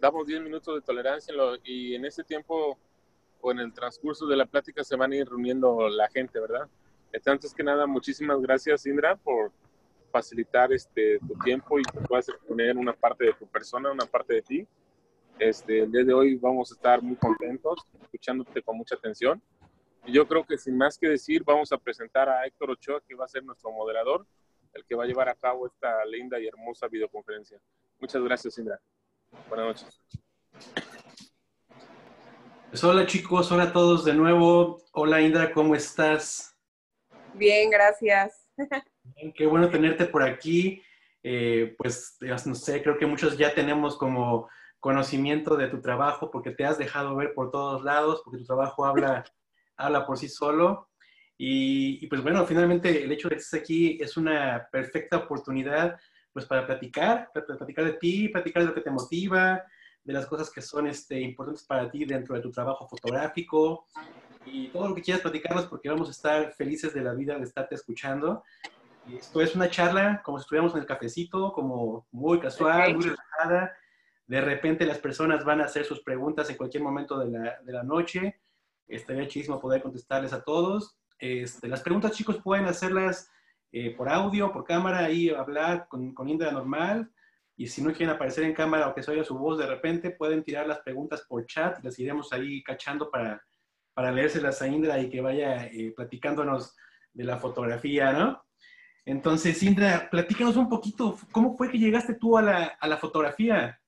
damos 10 minutos de tolerancia y en ese tiempo o en el transcurso de la plática se van a ir reuniendo la gente, ¿verdad? Entonces, que nada, muchísimas gracias, Indra, por facilitar este, tu tiempo y que puedas exponer una parte de tu persona, una parte de ti. Este, el día de hoy vamos a estar muy contentos, escuchándote con mucha atención. Y yo creo que sin más que decir, vamos a presentar a Héctor Ochoa, que va a ser nuestro moderador, el que va a llevar a cabo esta linda y hermosa videoconferencia. Muchas gracias, Indra. Buenas noches. Pues hola chicos, hola a todos de nuevo. Hola Indra, ¿cómo estás? Bien, gracias. qué bueno tenerte por aquí. Eh, pues no sé, creo que muchos ya tenemos como conocimiento de tu trabajo porque te has dejado ver por todos lados, porque tu trabajo habla, habla por sí solo. Y, pues bueno, finalmente el hecho de que estés aquí es una perfecta oportunidad pues para platicar, para platicar de ti, platicar de lo que te motiva, de las cosas que son este, importantes para ti dentro de tu trabajo fotográfico y todo lo que quieras platicarnos porque vamos a estar felices de la vida de estarte escuchando. Y esto es una charla como si estuviéramos en el cafecito, como muy casual, muy relajada. De repente las personas van a hacer sus preguntas en cualquier momento de la, de la noche. Estaría chidísimo poder contestarles a todos. Este, las preguntas, chicos, pueden hacerlas eh, por audio, por cámara, y hablar con, con Indra normal. Y si no quieren aparecer en cámara o que se oiga su voz de repente, pueden tirar las preguntas por chat. Las iremos ahí cachando para, para leérselas a Indra y que vaya eh, platicándonos de la fotografía, ¿no? Entonces, Indra, platícanos un poquito, ¿cómo fue que llegaste tú a la, a la fotografía?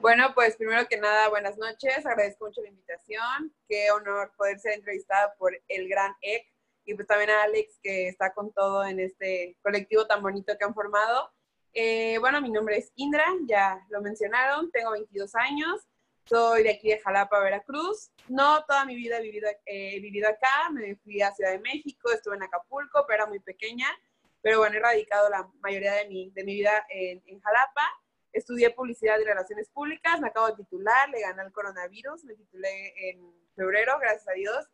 Bueno, pues primero que nada, buenas noches, agradezco mucho la invitación, qué honor poder ser entrevistada por el gran EC y pues también a Alex que está con todo en este colectivo tan bonito que han formado. Eh, bueno, mi nombre es Indra, ya lo mencionaron, tengo 22 años, soy de aquí de Jalapa, Veracruz. No toda mi vida he vivido, eh, vivido acá, me fui a Ciudad de México, estuve en Acapulco, pero era muy pequeña. Pero bueno, he radicado la mayoría de mi, de mi vida en, en Jalapa. Estudié publicidad y relaciones públicas, me acabo de titular, le gané el coronavirus, me titulé en febrero, gracias a Dios.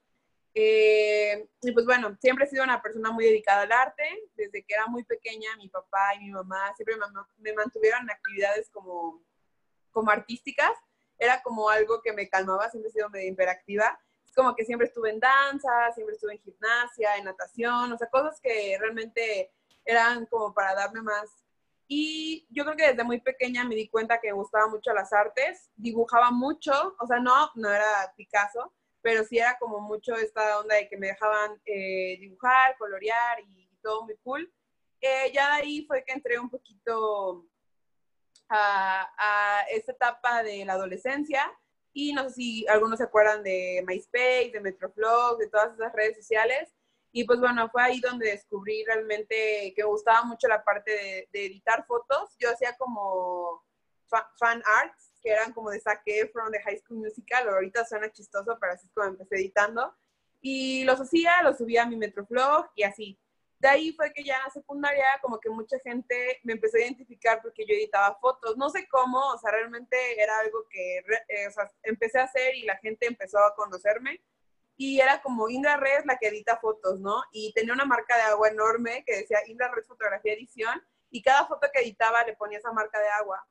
Eh, y pues bueno, siempre he sido una persona muy dedicada al arte. Desde que era muy pequeña, mi papá y mi mamá siempre me, mantuvieron en actividades como, como artísticas. Era como algo que me calmaba, siempre he sido medio hiperactiva. Es como que siempre estuve en danza, siempre estuve en gimnasia, en natación, o sea, cosas que realmente eran como para darme más. Y yo creo que desde muy pequeña me di cuenta que me gustaban mucho las artes, dibujaba mucho, o sea, no, no era Picasso, pero sí era como mucho esta onda de que me dejaban eh, dibujar, colorear y, todo muy cool. Eh, ya de ahí fue que entré un poquito a, esta etapa de la adolescencia y no sé si algunos se acuerdan de MySpace, de Metroflog, de todas esas redes sociales. Y pues bueno, fue ahí donde descubrí realmente que me gustaba mucho la parte de, editar fotos. Yo hacía como fan arts, que eran como de Zac Efron, de High School Musical, ahorita suena chistoso, pero así es como empecé editando. Y los hacía, los subía a mi Metroflog y así. De ahí fue que ya en la secundaria como que mucha gente me empezó a identificar porque yo editaba fotos. No sé cómo, o sea, realmente era algo que eh, o sea, empecé a hacer y la gente empezó a conocerme. Y era como Indra Red la que edita fotos, ¿no? Y tenía una marca de agua enorme que decía Indra Red Fotografía Edición y cada foto que editaba le ponía esa marca de agua.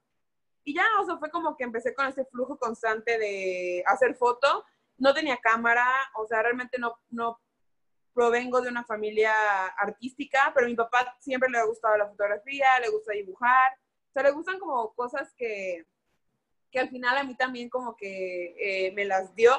Y ya, o sea, fue como que empecé con ese flujo constante de hacer foto. No tenía cámara, o sea, realmente no, no provengo de una familia artística, pero a mi papá siempre le ha gustado la fotografía, le gusta dibujar, o sea, le gustan como cosas que, que al final a mí también como que eh, me las dio.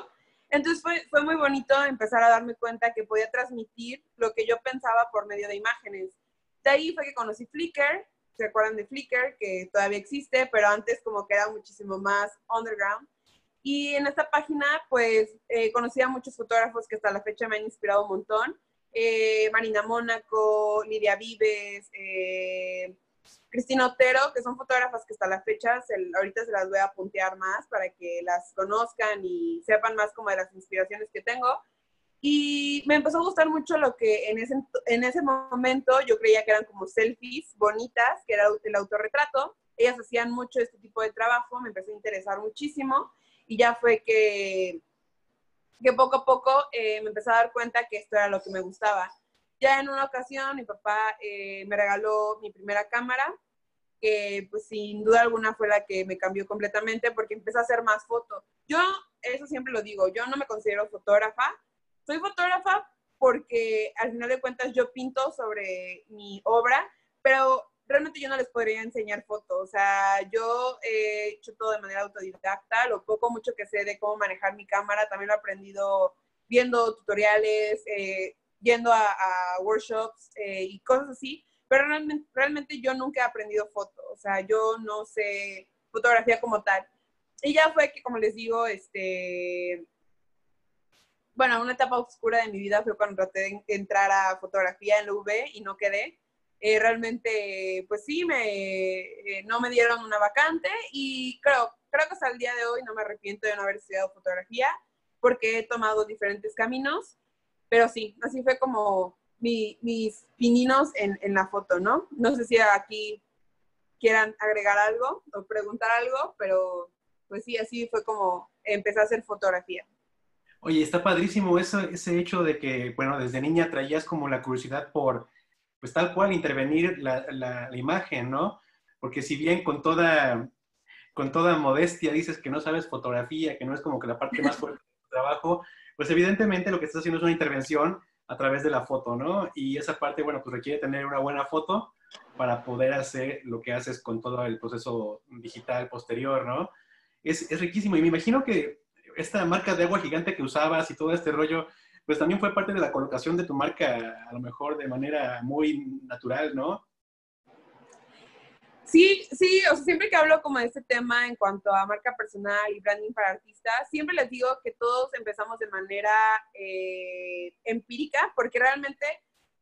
Entonces fue, fue muy bonito empezar a darme cuenta que podía transmitir lo que yo pensaba por medio de imágenes. De ahí fue que conocí Flickr, se acuerdan de Flickr, que todavía existe, pero antes como que era muchísimo más underground. Y en esta página, pues, eh, conocí a muchos fotógrafos que hasta la fecha me han inspirado un montón. Eh, Marina Mónaco, Lidia Vives, eh, Cristina Otero, que son fotógrafas que hasta la fecha, ahorita se las voy a puntear más para que las conozcan y sepan más como de las inspiraciones que tengo. Y me empezó a gustar mucho lo que en ese, en ese momento yo creía que eran como selfies bonitas, que era el autorretrato. Ellas hacían mucho este tipo de trabajo, me empezó a interesar muchísimo y ya fue que, que poco a poco eh, me empecé a dar cuenta que esto era lo que me gustaba. Ya en una ocasión mi papá eh, me regaló mi primera cámara, que pues sin duda alguna fue la que me cambió completamente porque empecé a hacer más fotos. Yo, eso siempre lo digo, yo no me considero fotógrafa, soy fotógrafa porque al final de cuentas yo pinto sobre mi obra, pero realmente yo no les podría enseñar fotos. O sea, yo he hecho todo de manera autodidacta, lo poco mucho que sé de cómo manejar mi cámara, también lo he aprendido viendo tutoriales, eh, yendo a, workshops eh, y cosas así pero realmente, realmente yo nunca he aprendido foto, o sea, yo no sé fotografía como tal. Y ya fue que, como les digo, este, bueno, una etapa oscura de mi vida fue cuando traté de entrar a fotografía en la UV y no quedé. Eh, realmente, pues sí, me, eh, no me dieron una vacante y creo, creo que hasta el día de hoy no me arrepiento de no haber estudiado fotografía porque he tomado diferentes caminos, pero sí, así fue como mis pininos en, en, la foto, ¿no? No sé si aquí quieran agregar algo o preguntar algo, pero pues sí, así fue como empecé a hacer fotografía. Oye, está padrísimo eso, ese hecho de que, bueno, desde niña traías como la curiosidad por, pues tal cual, intervenir la, la, la imagen, ¿no? Porque si bien con toda, con toda modestia dices que no sabes fotografía, que no es como que la parte más fuerte de tu trabajo, pues evidentemente lo que estás haciendo es una intervención a través de la foto, ¿no? Y esa parte, bueno, pues requiere tener una buena foto para poder hacer lo que haces con todo el proceso digital posterior, ¿no? Es, es riquísimo. Y me imagino que esta marca de agua gigante que usabas y todo este rollo, pues también fue parte de la colocación de tu marca, a lo mejor de manera muy natural, ¿no? Sí, sí, o sea, siempre que hablo como de este tema en cuanto a marca personal y branding para artistas, siempre les digo que todos empezamos de manera eh, empírica, porque realmente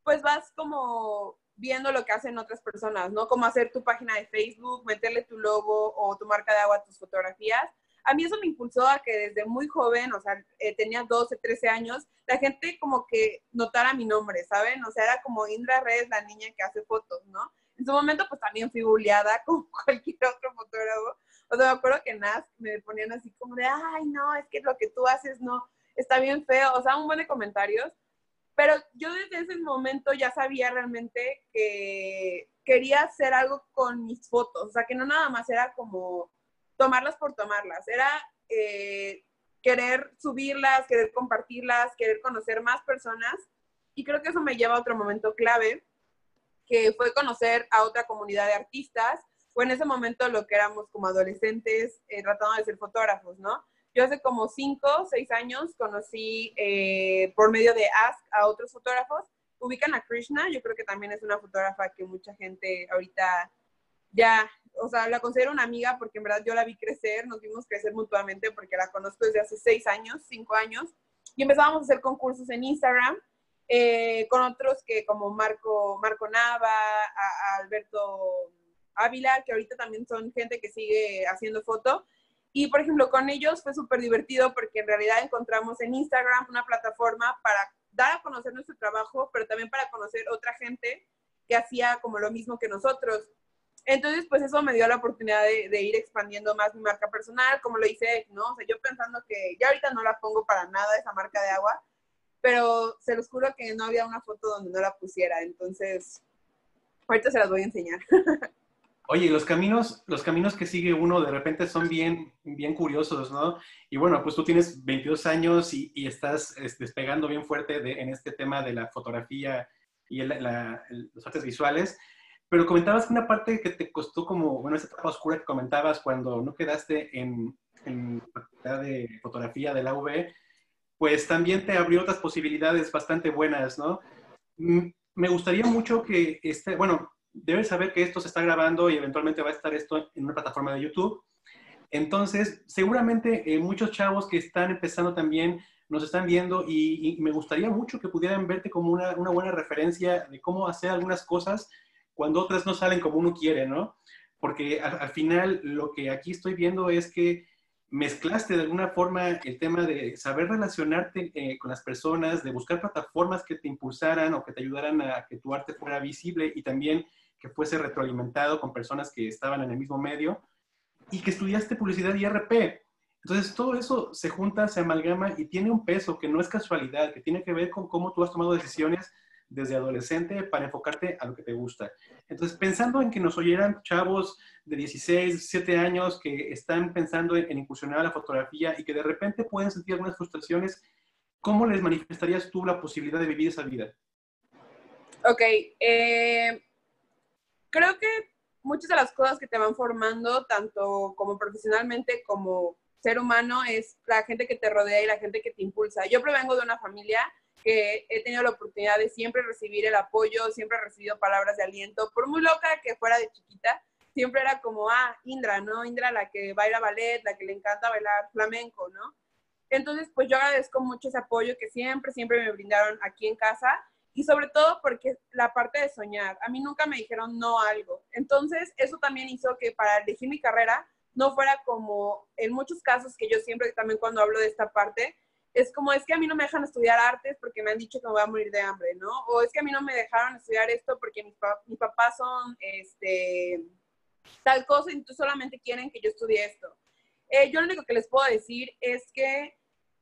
pues vas como viendo lo que hacen otras personas, ¿no? Como hacer tu página de Facebook, meterle tu logo o tu marca de agua a tus fotografías. A mí eso me impulsó a que desde muy joven, o sea, eh, tenía 12, 13 años, la gente como que notara mi nombre, ¿saben? O sea, era como Indra Reyes, la niña que hace fotos, ¿no? En su momento, pues también fui bulleada como cualquier otro fotógrafo. O sea, me acuerdo que Nas me ponían así como de, ay, no, es que lo que tú haces no, está bien feo. O sea, un buen de comentarios. Pero yo desde ese momento ya sabía realmente que quería hacer algo con mis fotos. O sea, que no nada más era como tomarlas por tomarlas. Era eh, querer subirlas, querer compartirlas, querer conocer más personas. Y creo que eso me lleva a otro momento clave, que fue conocer a otra comunidad de artistas, fue en ese momento lo que éramos como adolescentes eh, tratando de ser fotógrafos, ¿no? Yo hace como cinco, seis años conocí eh, por medio de Ask a otros fotógrafos. Ubican a Krishna, yo creo que también es una fotógrafa que mucha gente ahorita ya, o sea, la considero una amiga porque en verdad yo la vi crecer, nos vimos crecer mutuamente porque la conozco desde hace seis años, cinco años, y empezábamos a hacer concursos en Instagram eh, con otros que como Marco, Marco Nava, a, Alberto Ávila, que ahorita también son gente que sigue haciendo foto. Y por ejemplo, con ellos fue súper divertido porque en realidad encontramos en Instagram una plataforma para dar a conocer nuestro trabajo, pero también para conocer otra gente que hacía como lo mismo que nosotros. Entonces, pues eso me dio la oportunidad de, de, ir expandiendo más mi marca personal, como lo hice, ¿no? O sea, yo pensando que ya ahorita no la pongo para nada esa marca de agua, pero se los juro que no había una foto donde no la pusiera, entonces ahorita se las voy a enseñar. Oye, los caminos, los caminos que sigue uno de repente son bien, bien curiosos, ¿no? Y bueno, pues tú tienes 22 años y, y estás despegando bien fuerte de, en este tema de la fotografía y el, la, el, los artes visuales. Pero comentabas que una parte que te costó como, bueno, esa etapa oscura que comentabas cuando no quedaste en, en la facultad de fotografía de la pues también te abrió otras posibilidades bastante buenas, ¿no? Mm, me gustaría mucho que, este, bueno, debes saber que esto se está grabando y eventualmente va a estar esto en una plataforma de YouTube. Entonces, seguramente eh, muchos chavos que están empezando también nos están viendo y, y me gustaría mucho que pudieran verte como una, una, buena referencia de cómo hacer algunas cosas cuando otras no salen como uno quiere, ¿no? Porque al, al final lo que aquí estoy viendo es que mezclaste de alguna forma el tema de saber relacionarte eh, con las personas, de buscar plataformas que te impulsaran o que te ayudaran a que tu arte fuera visible y también que fuese retroalimentado con personas que estaban en el mismo medio y que estudiaste publicidad y RP. Entonces todo eso se junta, se amalgama y tiene un peso que no es casualidad, que tiene que ver con cómo tú has tomado decisiones desde adolescente para enfocarte a lo que te gusta. Entonces, pensando en que nos oyeran chavos de 16, 17 años que están pensando en, incursionar a la fotografía y que de repente pueden sentir algunas frustraciones, ¿cómo les manifestarías tú la posibilidad de vivir esa vida? Ok, eh, creo que muchas de las cosas que te van formando, tanto como profesionalmente como ser humano, es la gente que te rodea y la gente que te impulsa. Yo provengo de una familia que he tenido la oportunidad de siempre recibir el apoyo, siempre he recibido palabras de aliento, por muy loca que fuera de chiquita, siempre era como, ah, Indra, ¿no? Indra la que baila ballet, la que le encanta bailar flamenco, ¿no? Entonces, pues yo agradezco mucho ese apoyo que siempre, siempre me brindaron aquí en casa y sobre todo porque la parte de soñar, a mí nunca me dijeron no algo. Entonces, eso también hizo que para elegir mi carrera no fuera como en muchos casos que yo siempre también cuando hablo de esta parte, es como, es que a mí no me dejan estudiar artes porque me han dicho que me voy a morir de hambre, ¿no? O es que a mí no me dejaron estudiar esto porque mis, papás son, este, tal cosa y tú solamente quieren que yo estudie esto. Eh, yo lo único que les puedo decir es que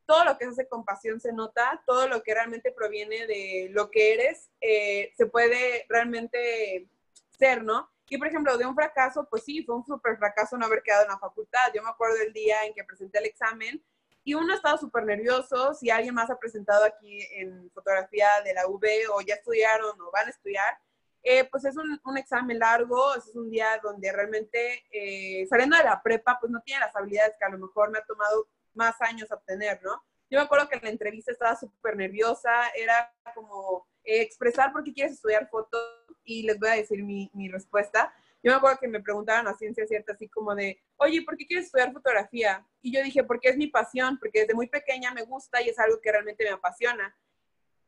todo lo que se hace con pasión se nota, todo lo que realmente proviene de lo que eres, eh, se puede realmente ser, ¿no? Y por ejemplo, de un fracaso, pues sí, fue un súper fracaso no haber quedado en la facultad. Yo me acuerdo del día en que presenté el examen y uno estaba súper nervioso, si alguien más ha presentado aquí en fotografía de la UB o ya estudiaron o van a estudiar, eh, pues es un, un, examen largo, es un día donde realmente eh, saliendo de la prepa, pues no tiene las habilidades que a lo mejor me ha tomado más años obtener, ¿no? Yo me acuerdo que en la entrevista estaba súper nerviosa, era como eh, expresar por qué quieres estudiar foto y les voy a decir mi, mi respuesta. Yo me acuerdo que me preguntaban a ciencia cierta, así como de, oye, ¿por qué quieres estudiar fotografía? Y yo dije, porque es mi pasión, porque desde muy pequeña me gusta y es algo que realmente me apasiona.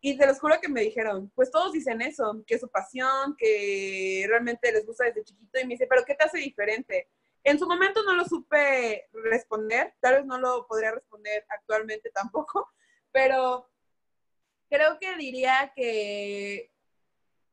Y te los juro que me dijeron, pues todos dicen eso, que es su pasión, que realmente les gusta desde chiquito. Y me dice, ¿pero qué te hace diferente? En su momento no lo supe responder, tal vez no lo podría responder actualmente tampoco, pero creo que diría que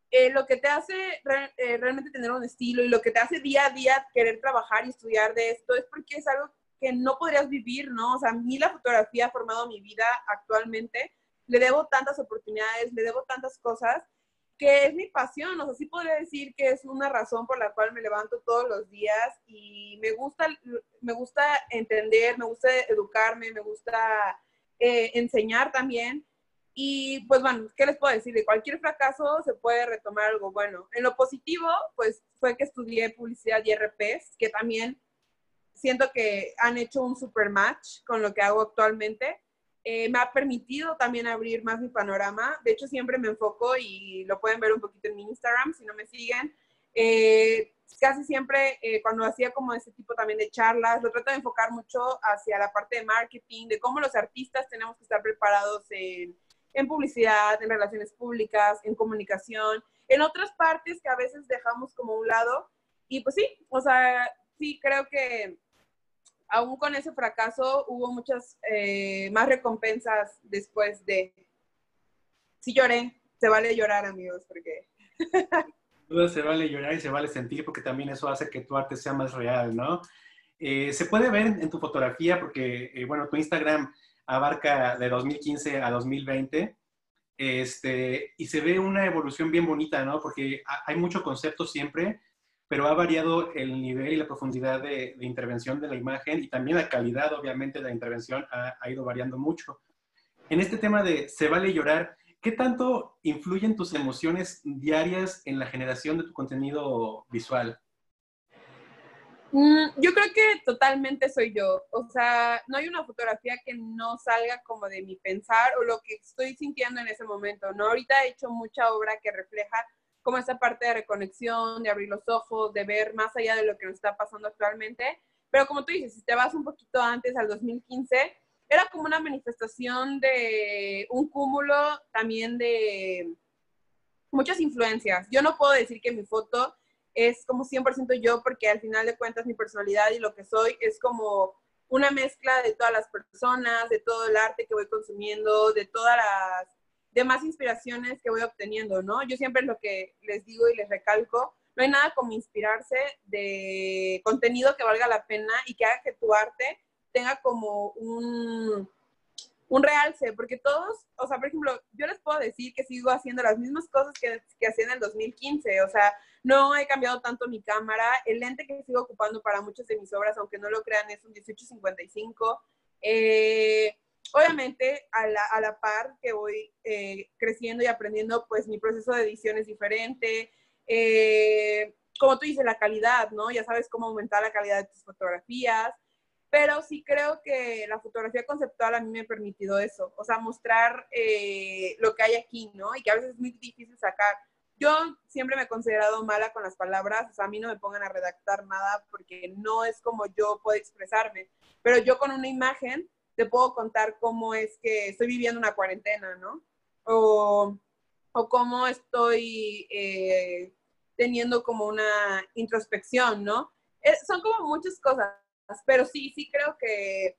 eh, lo que te hace eh, realmente tener un estilo y lo que te hace día a día querer trabajar y estudiar de esto es porque es algo que no podrías vivir, ¿no? O sea, a mí la fotografía ha formado mi vida actualmente, le debo tantas oportunidades, le debo tantas cosas, que es mi pasión, o sea, sí podría decir que es una razón por la cual me levanto todos los días y me gusta, me gusta entender, me gusta educarme, me gusta eh, enseñar también. Y pues bueno, ¿qué les puedo decir? De cualquier fracaso se puede retomar algo bueno. En lo positivo, pues fue que estudié publicidad y RPs, que también siento que han hecho un super match con lo que hago actualmente. Eh, me ha permitido también abrir más mi panorama. De hecho, siempre me enfoco y lo pueden ver un poquito en mi Instagram si no me siguen. Eh, casi siempre eh, cuando hacía como ese tipo también de charlas, lo trato de enfocar mucho hacia la parte de marketing, de cómo los artistas tenemos que estar preparados en en publicidad, en relaciones públicas, en comunicación, en otras partes que a veces dejamos como un lado. Y pues sí, o sea, sí creo que aún con ese fracaso hubo muchas eh, más recompensas después de... Sí lloré, se vale llorar amigos, porque... se vale llorar y se vale sentir porque también eso hace que tu arte sea más real, ¿no? Eh, se puede ver en, tu fotografía porque, eh, bueno, tu Instagram abarca de 2015 a 2020. Este, y se ve una evolución bien bonita, ¿no? Porque hay mucho concepto siempre, pero ha variado el nivel y la profundidad de, intervención de la imagen y también la calidad, obviamente, de la intervención ha, ha, ido variando mucho. En este tema de se vale llorar, ¿qué tanto influyen tus emociones diarias en la generación de tu contenido visual? Mm, yo creo que totalmente soy yo. O sea, no hay una fotografía que no salga como de mi pensar o lo que estoy sintiendo en ese momento, ¿no? Ahorita he hecho mucha obra que refleja como esa parte de reconexión, de abrir los ojos, de ver más allá de lo que nos está pasando actualmente. Pero como tú dices, si te vas un poquito antes, al 2015, era como una manifestación de un cúmulo también de muchas influencias. Yo no puedo decir que mi foto es como 100% yo porque al final de cuentas mi personalidad y lo que soy es como una mezcla de todas las personas, de todo el arte que voy consumiendo, de todas las demás inspiraciones que voy obteniendo, ¿no? Yo siempre lo que les digo y les recalco, no hay nada como inspirarse de contenido que valga la pena y que haga que tu arte tenga como un, un realce, porque todos, o sea, por ejemplo, yo les puedo decir que sigo haciendo las mismas cosas que, que hacía en el 2015, o sea, no he cambiado tanto mi cámara, el lente que sigo ocupando para muchas de mis obras, aunque no lo crean, es un 1855. Eh, obviamente, a la, a la, par que voy eh, creciendo y aprendiendo, pues mi proceso de edición es diferente. Eh, como tú dices, la calidad, ¿no? Ya sabes cómo aumentar la calidad de tus fotografías pero sí creo que la fotografía conceptual a mí me ha permitido eso, o sea, mostrar eh, lo que hay aquí, ¿no? Y que a veces es muy difícil sacar. Yo siempre me he considerado mala con las palabras, o sea, a mí no me pongan a redactar nada porque no es como yo puedo expresarme, pero yo con una imagen te puedo contar cómo es que estoy viviendo una cuarentena, ¿no? O, o cómo estoy eh, teniendo como una introspección, ¿no? Eh, son como muchas cosas pero sí, sí creo que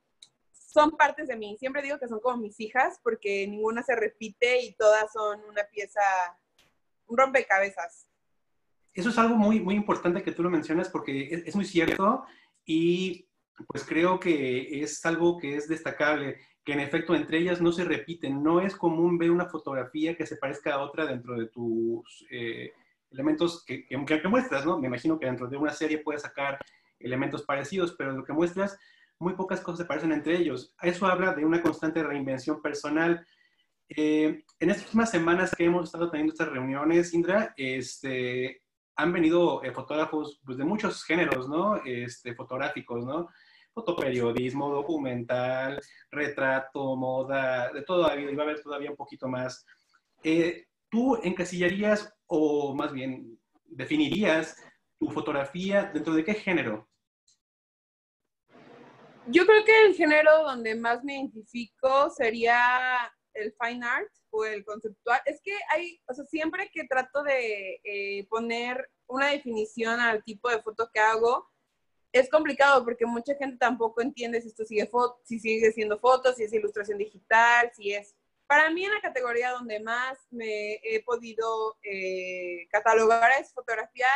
son partes de mí. Siempre digo que son como mis hijas porque ninguna se repite y todas son una pieza, un rompecabezas. Eso es algo muy, muy importante que tú lo mencionas porque es, es muy cierto y pues creo que es algo que es destacable, que en efecto entre ellas no se repiten. No es común ver una fotografía que se parezca a otra dentro de tus eh, elementos que, que, que, muestras, ¿no? Me imagino que dentro de una serie puedes sacar elementos parecidos, pero lo que muestras, muy pocas cosas se parecen entre ellos. Eso habla de una constante reinvención personal. Eh, en estas últimas semanas que hemos estado teniendo estas reuniones, Indra, este, han venido eh, fotógrafos pues, de muchos géneros, ¿no? Este, fotográficos, ¿no? Fotoperiodismo, documental, retrato, moda, de todo, iba a haber todavía un poquito más. Eh, ¿Tú encasillarías o más bien definirías tu fotografía dentro de qué género? Yo creo que el género donde más me identifico sería el fine art o el conceptual. Es que hay, o sea, siempre que trato de eh, poner una definición al tipo de foto que hago, es complicado porque mucha gente tampoco entiende si esto sigue, si sigue siendo foto, si es ilustración digital, si es... Para mí en la categoría donde más me he podido eh, catalogar es fotografía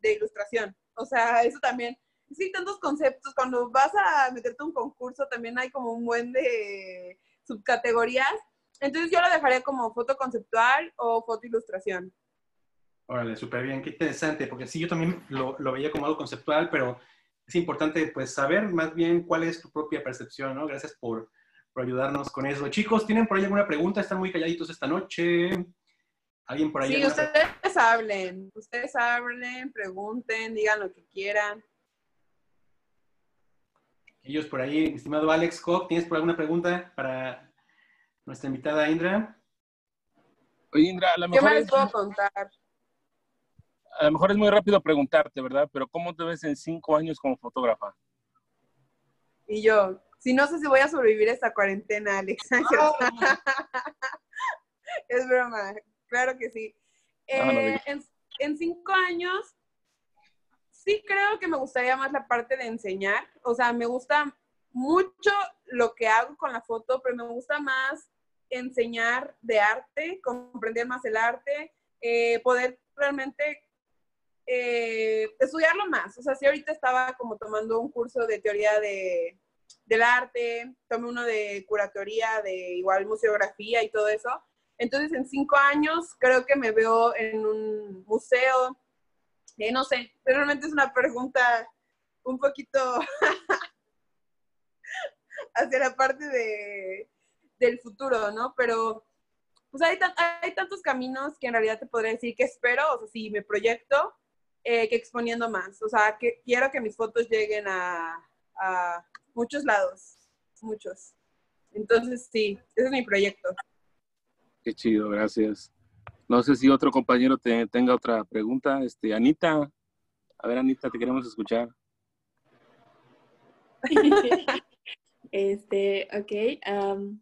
de ilustración. O sea, eso también sí, tantos conceptos. Cuando vas a meterte a un concurso, también hay como un buen de subcategorías. Entonces yo lo dejaría como foto conceptual o foto ilustración. Órale, súper bien, qué interesante, porque sí, yo también lo, lo, veía como algo conceptual, pero es importante pues saber más bien cuál es tu propia percepción, ¿no? Gracias por, por ayudarnos con eso. Chicos, ¿tienen por ahí alguna pregunta? Están muy calladitos esta noche. ¿Alguien por ahí? Sí, ustedes hablen, ustedes hablen, pregunten, digan lo que quieran. Ellos por ahí, estimado Alex Koch, ¿tienes por alguna pregunta para nuestra invitada Indra? Oye, Indra, a lo mejor. ¿Qué me les puedo contar? A lo mejor es muy rápido preguntarte, ¿verdad? Pero ¿cómo te ves en cinco años como fotógrafa? Y yo, si no sé si voy a sobrevivir a esta cuarentena, Alex. es broma, claro que sí. Eh, en, en cinco años, sí creo que me gustaría más la parte de enseñar. O sea, me gusta mucho lo que hago con la foto, pero me gusta más enseñar de arte, comprender más el arte, eh, poder realmente eh, estudiarlo más. O sea, si ahorita estaba como tomando un curso de teoría de, del arte, tomé uno de curatoría, de igual museografía y todo eso. Entonces, en cinco años creo que me veo en un museo, eh, no sé, realmente es una pregunta un poquito hacia la parte de, del futuro, ¿no? Pero pues hay, hay, tantos caminos que en realidad te podría decir que espero, o sea, si me proyecto, eh, que exponiendo más. O sea, que quiero que mis fotos lleguen a, a muchos lados, muchos. Entonces, sí, ese es mi proyecto. Qué chido, gracias. No sé si otro compañero te, tenga otra pregunta. Este, Anita, a ver, Anita, te queremos escuchar. este, ok.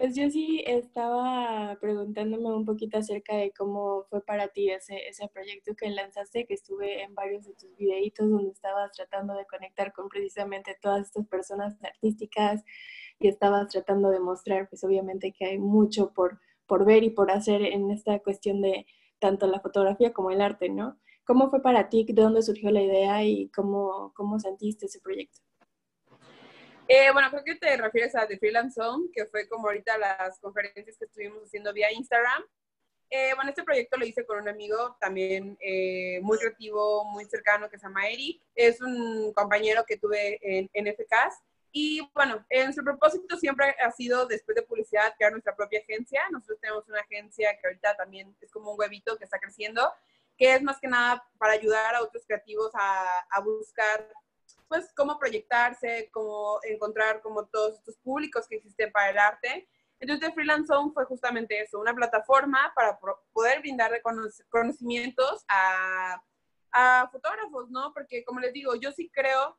Pues yo sí estaba preguntándome un poquito acerca de cómo fue para ti ese, ese proyecto que lanzaste, que estuve en varios de tus videitos donde estabas tratando de conectar con precisamente todas estas personas artísticas y estabas tratando de mostrar, pues obviamente que hay mucho por por ver y por hacer en esta cuestión de tanto la fotografía como el arte, ¿no? ¿Cómo fue para ti? ¿De dónde surgió la idea y cómo, cómo sentiste ese proyecto? Eh, bueno, creo que te refieres a The Freelance Zone, que fue como ahorita las conferencias que estuvimos haciendo vía Instagram. Eh, bueno, este proyecto lo hice con un amigo también eh, muy creativo, muy cercano, que se llama Eric. Es un compañero que tuve en, en FKs. Y bueno, en su propósito siempre ha sido, después de publicidad, crear nuestra propia agencia. Nosotros tenemos una agencia que ahorita también es como un huevito que está creciendo, que es más que nada para ayudar a otros creativos a, a buscar, pues, cómo proyectarse, cómo encontrar como todos estos públicos que existen para el arte. Entonces, Freelance Zone fue justamente eso, una plataforma para poder brindar conocimientos a, a fotógrafos, ¿no? Porque, como les digo, yo sí creo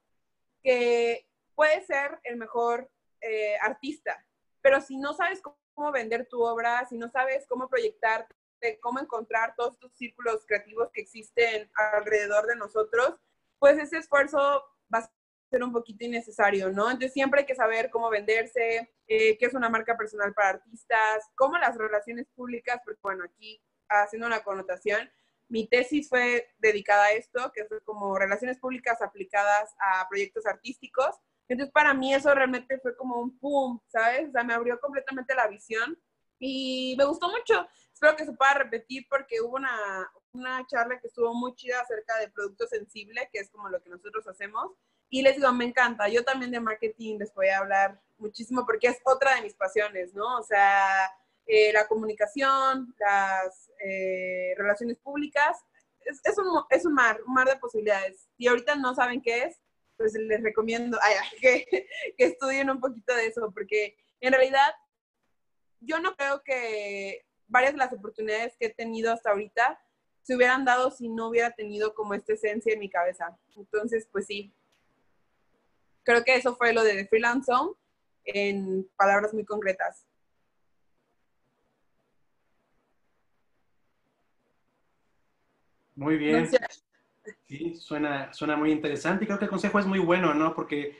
que puedes ser el mejor eh, artista, pero si no sabes cómo vender tu obra, si no sabes cómo proyectarte, cómo encontrar todos estos círculos creativos que existen alrededor de nosotros, pues ese esfuerzo va a ser un poquito innecesario, ¿no? Entonces siempre hay que saber cómo venderse, eh, qué es una marca personal para artistas, cómo las relaciones públicas, porque bueno, aquí haciendo una connotación, mi tesis fue dedicada a esto, que es como relaciones públicas aplicadas a proyectos artísticos. Entonces, para mí eso realmente fue como un pum, ¿sabes? O sea, me abrió completamente la visión y me gustó mucho. Espero que se pueda repetir porque hubo una, una charla que estuvo muy chida acerca de producto sensible, que es como lo que nosotros hacemos. Y les digo, me encanta. Yo también de marketing les voy a hablar muchísimo porque es otra de mis pasiones, ¿no? O sea, eh, la comunicación, las eh, relaciones públicas, es, un, es un mar, un mar de posibilidades. Y ahorita no saben qué es, pues les recomiendo que estudien un poquito de eso, porque en realidad yo no creo que varias de las oportunidades que he tenido hasta ahorita se hubieran dado si no hubiera tenido como esta esencia en mi cabeza. Entonces, pues sí, creo que eso fue lo de Freelance Zone en palabras muy concretas. Muy bien. Sí, suena, suena muy interesante y creo que el consejo es muy bueno, ¿no? Porque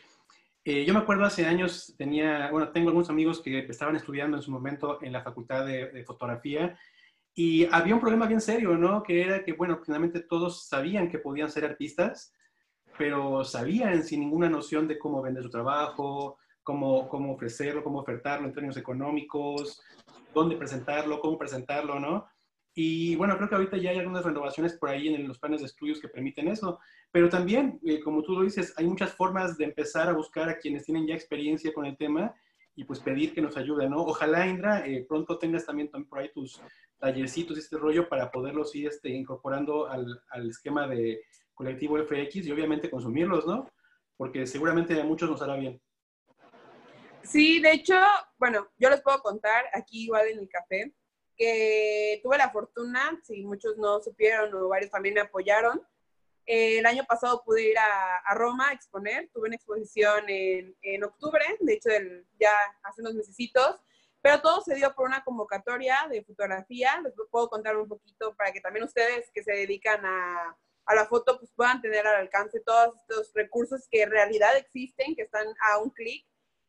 eh, yo me acuerdo hace años, tenía, bueno, tengo algunos amigos que estaban estudiando en su momento en la facultad de, fotografía y había un problema bien serio, ¿no? Que era que, bueno, finalmente todos sabían que podían ser artistas, pero sabían sin ninguna noción de cómo vender su trabajo, cómo, cómo ofrecerlo, cómo ofertarlo en términos económicos, dónde presentarlo, cómo presentarlo, ¿no? Y bueno, creo que ahorita ya hay algunas renovaciones por ahí en los planes de estudios que permiten eso, pero también, eh, como tú lo dices, hay muchas formas de empezar a buscar a quienes tienen ya experiencia con el tema y pues pedir que nos ayuden, ¿no? Ojalá, Indra, eh, pronto tengas también, por ahí tus tallercitos, este rollo, para poderlos ir este, incorporando al, al esquema de colectivo FX y obviamente consumirlos, ¿no? Porque seguramente a muchos nos hará bien. Sí, de hecho, bueno, yo les puedo contar aquí igual en el café que tuve la fortuna, si muchos no supieron o varios también me apoyaron, eh, el año pasado pude ir a, Roma a exponer, tuve una exposición en, en octubre, de hecho ya hace unos mesecitos, pero todo se dio por una convocatoria de fotografía, les puedo contar un poquito para que también ustedes que se dedican a, a la foto pues puedan tener al alcance todos estos recursos que en realidad existen, que están a un clic,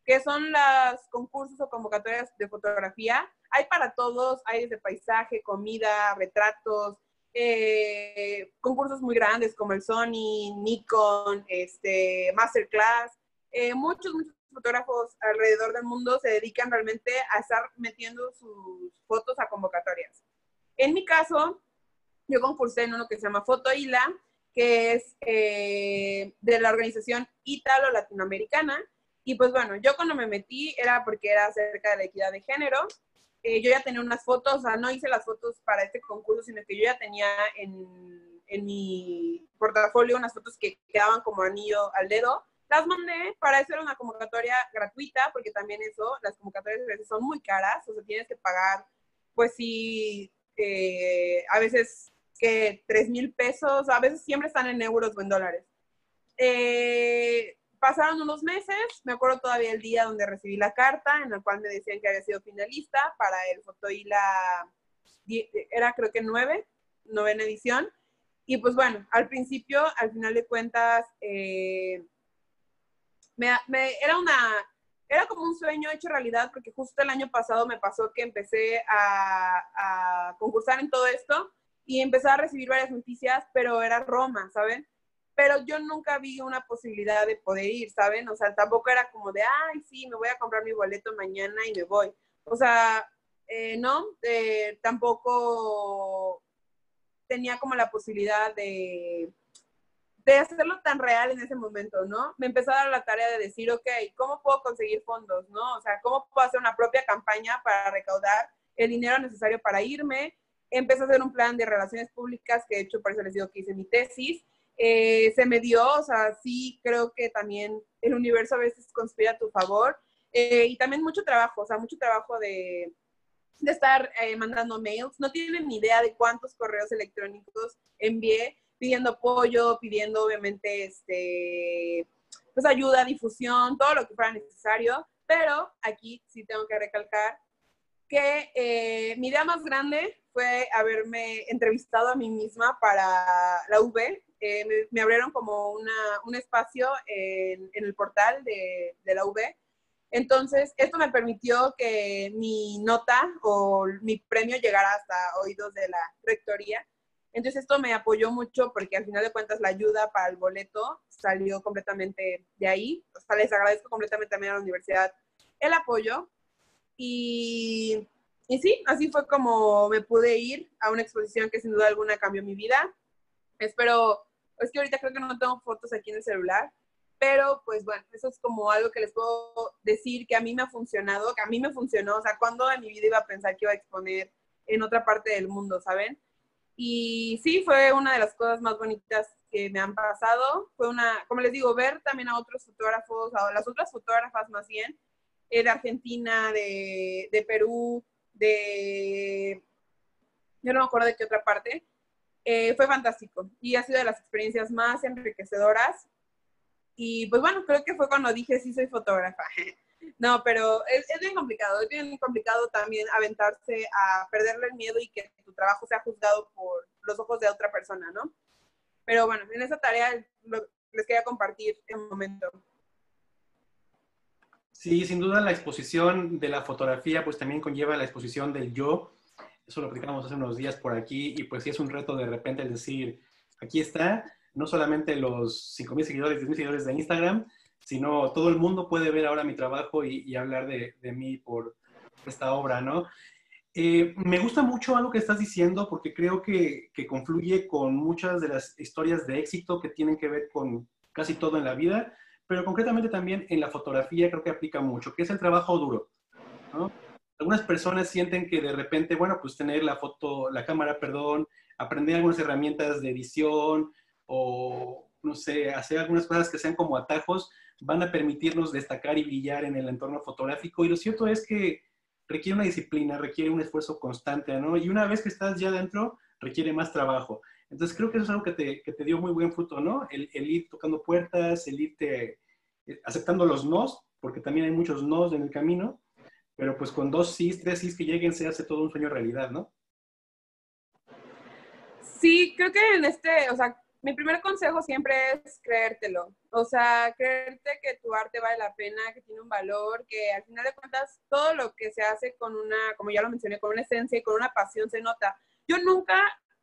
que son los concursos o convocatorias de fotografía hay para todos, hay desde paisaje, comida, retratos, eh, concursos muy grandes como el Sony, Nikon, este, Masterclass. Eh, muchos, muchos fotógrafos alrededor del mundo se dedican realmente a estar metiendo sus fotos a convocatorias. En mi caso, yo concursé en uno que se llama Foto Hila, que es eh, de la organización Ítalo Latinoamericana. Y pues bueno, yo cuando me metí era porque era acerca de la equidad de género eh, yo ya tenía unas fotos, o sea, no hice las fotos para este concurso, sino que yo ya tenía en, en mi portafolio unas fotos que quedaban como anillo al dedo. Las mandé para hacer una convocatoria gratuita, porque también eso, las convocatorias a veces son muy caras, o sea, tienes que pagar, pues sí, eh, a veces que 3 mil pesos, a veces siempre están en euros o en dólares. Eh, pasaron unos meses, me acuerdo todavía el día donde recibí la carta en la cual me decían que había sido finalista para el la era creo que nueve, novena edición. Y pues bueno, al principio, al final de cuentas, eh, era una, era como un sueño hecho realidad, porque justo el año pasado me pasó que empecé a, a concursar en todo esto y empecé a recibir varias noticias, pero era Roma, ¿saben? Pero yo nunca vi una posibilidad de poder ir, ¿saben? O sea, tampoco era como de, ay, sí, me voy a comprar mi boleto mañana y me voy. O sea, eh, no, eh, tampoco tenía como la posibilidad de, de hacerlo tan real en ese momento, ¿no? Me empezó a dar la tarea de decir, ok, ¿cómo puedo conseguir fondos, no? O sea, ¿cómo puedo hacer una propia campaña para recaudar el dinero necesario para irme? Empecé a hacer un plan de relaciones públicas, que de hecho por eso les digo que hice mi tesis, eh, se me dio, o sea, sí creo que también el universo a veces conspira a tu favor. Eh, y también mucho trabajo, o sea, mucho trabajo de, de estar eh, mandando mails. No tienen ni idea de cuántos correos electrónicos envié pidiendo apoyo, pidiendo obviamente este, pues ayuda, difusión, todo lo que fuera necesario. Pero aquí sí tengo que recalcar que mi idea más grande fue haberme entrevistado a mí misma para la V, me, abrieron como una, un espacio en, el portal de, la UB. Entonces, esto me permitió que mi nota o mi premio llegara hasta oídos de la rectoría. Entonces, esto me apoyó mucho porque al final de cuentas la ayuda para el boleto salió completamente de ahí. Les agradezco completamente también a la universidad el apoyo. Y, y sí, así fue como me pude ir a una exposición que sin duda alguna cambió mi vida. Espero es que ahorita creo que no tengo fotos aquí en el celular, pero pues bueno, eso es como algo que les puedo decir que a mí me ha funcionado, que a mí me funcionó, o sea, cuando en mi vida iba a pensar que iba a exponer en otra parte del mundo, ¿saben? Y sí, fue una de las cosas más bonitas que me han pasado. Fue una, como les digo, ver también a otros fotógrafos, a las otras fotógrafas más bien, de Argentina, de, de Perú, de... Yo no me acuerdo de qué otra parte, eh, fue fantástico y ha sido de las experiencias más enriquecedoras. Y pues bueno, creo que fue cuando dije sí soy fotógrafa. No, pero es, bien complicado, es bien complicado también aventarse a perderle el miedo y que tu trabajo sea juzgado por los ojos de otra persona, ¿no? Pero bueno, en esa tarea les quería compartir en un momento. Sí, sin duda la exposición de la fotografía pues también conlleva la exposición del yo eso lo platicamos hace unos días por aquí y pues sí es un reto de repente el decir, aquí está, no solamente los 5.000 seguidores, 10.000 seguidores de Instagram, sino todo el mundo puede ver ahora mi trabajo y, hablar de, de, mí por esta obra, ¿no? Eh, me gusta mucho algo que estás diciendo porque creo que, que, confluye con muchas de las historias de éxito que tienen que ver con casi todo en la vida, pero concretamente también en la fotografía creo que aplica mucho, que es el trabajo duro, ¿no? Algunas personas sienten que de repente, bueno, pues tener la foto, la cámara, perdón, aprender algunas herramientas de edición o, no sé, hacer algunas cosas que sean como atajos, van a permitirnos destacar y brillar en el entorno fotográfico. Y lo cierto es que requiere una disciplina, requiere un esfuerzo constante, ¿no? Y una vez que estás ya dentro, requiere más trabajo. Entonces creo que eso es algo que te, que te dio muy buen fruto, ¿no? El, el, ir tocando puertas, el irte eh, aceptando los nos, porque también hay muchos nos en el camino, pero pues con dos sí, tres sí que lleguen se hace todo un sueño realidad, ¿no? Sí, creo que en este, o sea, mi primer consejo siempre es creértelo. O sea, creerte que tu arte vale la pena, que tiene un valor, que al final de cuentas todo lo que se hace con una, como ya lo mencioné, con una esencia y con una pasión se nota. Yo nunca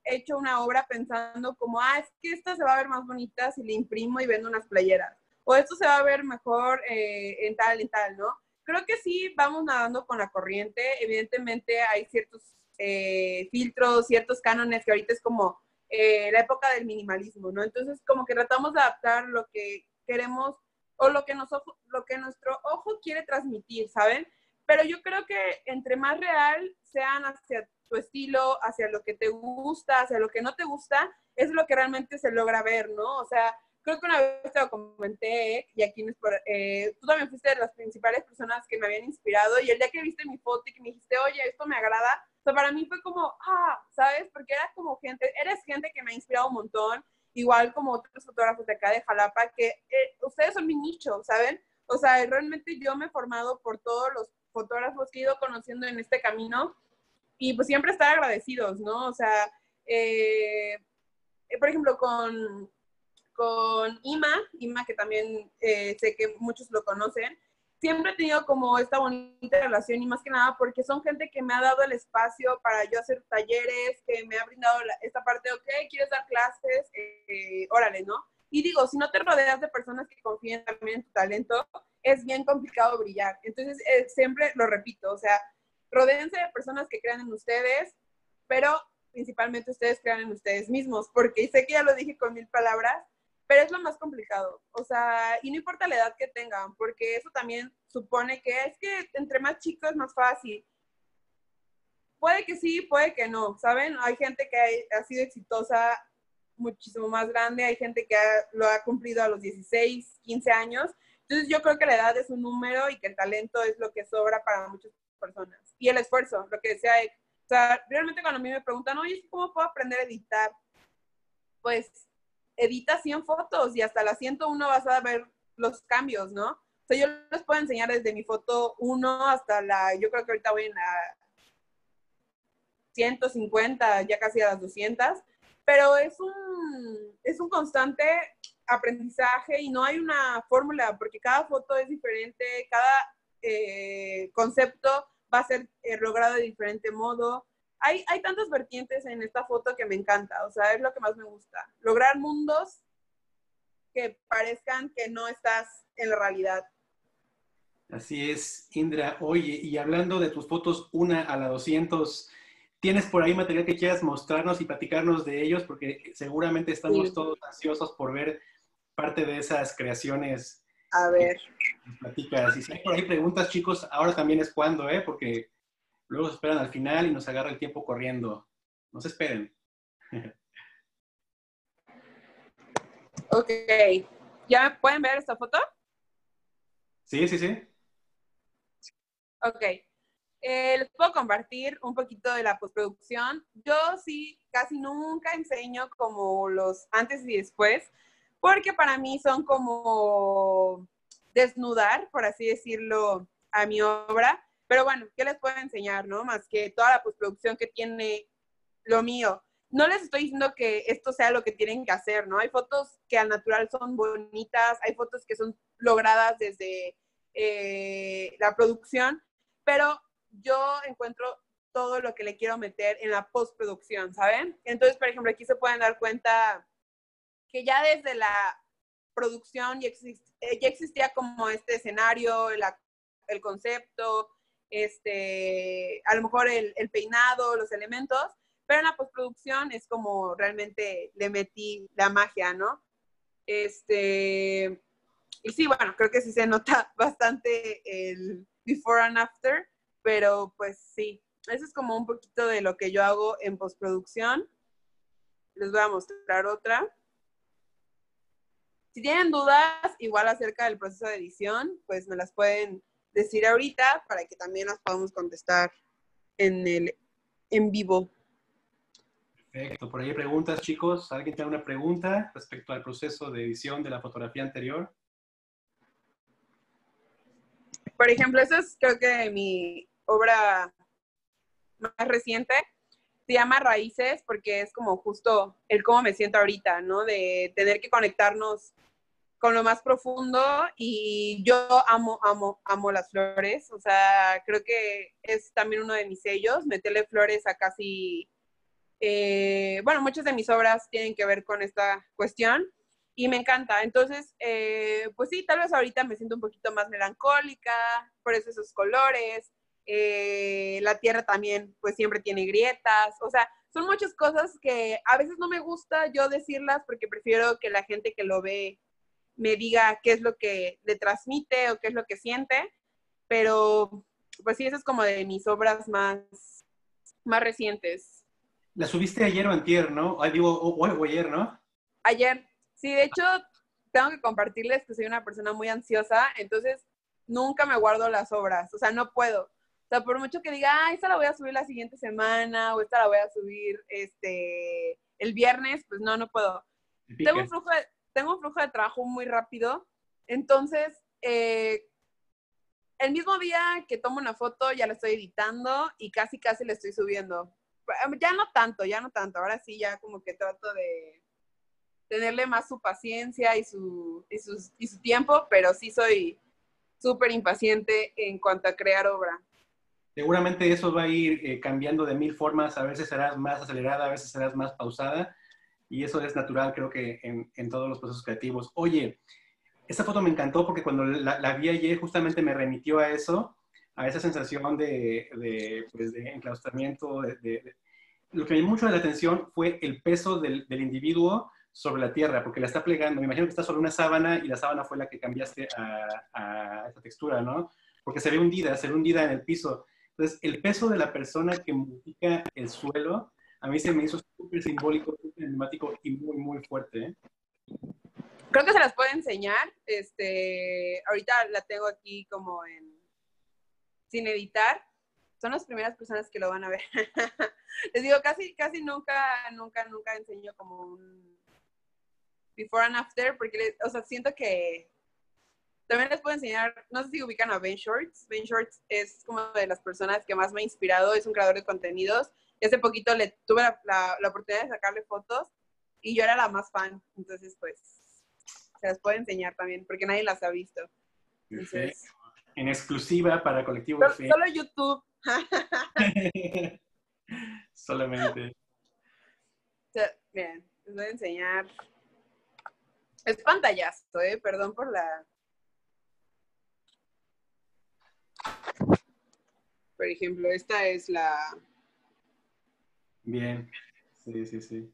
he hecho una obra pensando como, ah, es que esta se va a ver más bonita si le imprimo y vendo unas playeras. O esto se va a ver mejor eh, en tal, en tal, ¿no? Creo que sí vamos nadando con la corriente. Evidentemente hay ciertos eh, filtros, ciertos cánones que ahorita es como eh, la época del minimalismo, ¿no? Entonces como que tratamos de adaptar lo que queremos o lo que, nos, lo que nuestro ojo quiere transmitir, ¿saben? Pero yo creo que entre más real sean hacia tu estilo, hacia lo que te gusta, hacia lo que no te gusta, es lo que realmente se logra ver, ¿no? O sea, creo que una vez te lo comenté, y aquí eh, tú también fuiste de las principales personas que me habían inspirado, y el día que viste mi foto y que me dijiste, oye, esto me agrada, o sea, para mí fue como, ah, ¿sabes? Porque eras como gente, eres gente que me ha inspirado un montón, igual como otros fotógrafos de acá de Jalapa, que eh, ustedes son mi nicho, ¿saben? O sea, realmente yo me he formado por todos los fotógrafos que he ido conociendo en este camino, y pues siempre estar agradecidos, ¿no? O sea, eh, por ejemplo, con con Ima, Ima que también eh, sé que muchos lo conocen, siempre he tenido como esta bonita relación y más que nada porque son gente que me ha dado el espacio para yo hacer talleres, que me ha brindado esta parte, ok, quieres dar clases, eh, órale, ¿no? Y digo, si no te rodeas de personas que confíen también en tu talento, es bien complicado brillar. Entonces, eh, siempre lo repito, o sea, rodeense de personas que crean en ustedes, pero principalmente ustedes crean en ustedes mismos, porque sé que ya lo dije con mil palabras, pero es lo más complicado. O sea, y no importa la edad que tengan, porque eso también supone que es que entre más chicos es más fácil. Puede que sí, puede que no, ¿saben? Hay gente que ha, sido exitosa muchísimo más grande, hay gente que lo ha cumplido a los 16, 15 años. Entonces yo creo que la edad es un número y que el talento es lo que sobra para muchas personas. Y el esfuerzo, lo que decía O sea, realmente cuando a mí me preguntan, oye, ¿cómo puedo aprender a editar? Pues edita 100 fotos y hasta la 101 vas a ver los cambios, ¿no? O sea, yo les puedo enseñar desde mi foto 1 hasta la, yo creo que ahorita voy en la 150, ya casi a las 200, pero es un, es un constante aprendizaje y no hay una fórmula porque cada foto es diferente, cada eh, concepto va a ser eh, logrado de diferente modo. Hay, hay tantas vertientes en esta foto que me encanta, o sea, es lo que más me gusta. Lograr mundos que parezcan que no estás en la realidad. Así es, Indra. Oye, y hablando de tus fotos, una a la 200, ¿tienes por ahí material que quieras mostrarnos y platicarnos de ellos? Porque seguramente estamos todos ansiosos por ver parte de esas creaciones. A ver. Platicas. Y si hay por ahí preguntas, chicos, ahora también es cuando, ¿eh? Porque luego se esperan al final y nos agarra el tiempo corriendo. No se esperen. ok. ¿Ya pueden ver esta foto? Sí, sí, sí. Ok. Eh, les puedo compartir un poquito de la postproducción. Yo sí casi nunca enseño como los antes y después, porque para mí son como desnudar, por así decirlo, a mi obra. Pero bueno, ¿qué les puedo enseñar, no? Más que toda la postproducción que tiene lo mío. No les estoy diciendo que esto sea lo que tienen que hacer, ¿no? Hay fotos que al natural son bonitas, hay fotos que son logradas desde eh, la producción, pero yo encuentro todo lo que le quiero meter en la postproducción, ¿saben? Entonces, por ejemplo, aquí se pueden dar cuenta que ya desde la producción ya, eh, existía como este escenario, el concepto, este, a lo mejor el, peinado, los elementos, pero en la postproducción es como realmente le metí la magia, ¿no? Este, y sí, bueno, creo que sí se nota bastante el before and after, pero pues sí, eso es como un poquito de lo que yo hago en postproducción. Les voy a mostrar otra. Si tienen dudas, igual acerca del proceso de edición, pues me las pueden decir ahorita para que también las podamos contestar en el en vivo. Perfecto. Por ahí preguntas, chicos. ¿Alguien tiene una pregunta respecto al proceso de edición de la fotografía anterior? Por ejemplo, esa es creo que mi obra más reciente. Se llama Raíces porque es como justo el cómo me siento ahorita, ¿no? De tener que conectarnos con lo más profundo y yo amo, amo, amo las flores. O sea, creo que es también uno de mis sellos, meterle flores a casi, eh, bueno, muchas de mis obras tienen que ver con esta cuestión y me encanta. Entonces, eh, pues sí, tal vez ahorita me siento un poquito más melancólica, por eso esos colores. Eh, la tierra también, pues siempre tiene grietas. O sea, son muchas cosas que a veces no me gusta yo decirlas porque prefiero que la gente que lo ve me diga qué es lo que le transmite o qué es lo que siente, pero pues sí, eso es como de mis obras más, más recientes. La subiste ayer o antier, ¿no? Ay, digo, o, ayer, ¿no? Ayer. Sí, de hecho, tengo que compartirles que soy una persona muy ansiosa, entonces nunca me guardo las obras, o sea, no puedo. O sea, por mucho que diga, ah, esta la voy a subir la siguiente semana o esta la voy a subir este el viernes, pues no, no puedo. Tengo un flujo de, tengo un flujo de trabajo muy rápido, entonces eh, el mismo día que tomo una foto ya la estoy editando y casi casi la estoy subiendo. Ya no tanto, ya no tanto, ahora sí ya como que trato de tenerle más su paciencia y su, y su tiempo, pero sí soy súper impaciente en cuanto a crear obra. Seguramente eso va a ir eh, cambiando de mil formas, a veces serás más acelerada, a veces serás más pausada, y eso es natural, creo que en, todos los procesos creativos. Oye, esta foto me encantó porque cuando la, vi ayer justamente me remitió a eso, a esa sensación de, pues de enclaustramiento. De, lo que me llamó mucho la atención fue el peso del, del, individuo sobre la tierra, porque la está plegando. Me imagino que está sobre una sábana y la sábana fue la que cambiaste a, a esta textura, ¿no? Porque se ve hundida, se ve hundida en el piso. Entonces, el peso de la persona que modifica el suelo, a mí se me hizo súper simbólico, súper emblemático y muy, muy fuerte. ¿eh? Creo que se las puedo enseñar. Este, ahorita la tengo aquí como en sin editar. Son las primeras personas que lo van a ver. Les digo, casi, casi nunca, nunca, nunca enseño como un before and after, porque, o sea, siento que también les puedo enseñar, no sé si ubican a Ben Shorts. Ben Shorts es como de las personas que más me ha inspirado, es un creador de contenidos. Y hace poquito le tuve la, la, la oportunidad de sacarle fotos y yo era la más fan. Entonces, pues, se las puedo enseñar también, porque nadie las ha visto. Entonces, en exclusiva para Colectivo solo, solo YouTube. Solamente. Bien, les voy a enseñar. Es pantallazo, ¿eh? Perdón por la... Por ejemplo, esta es la... Bien, sí, sí, sí.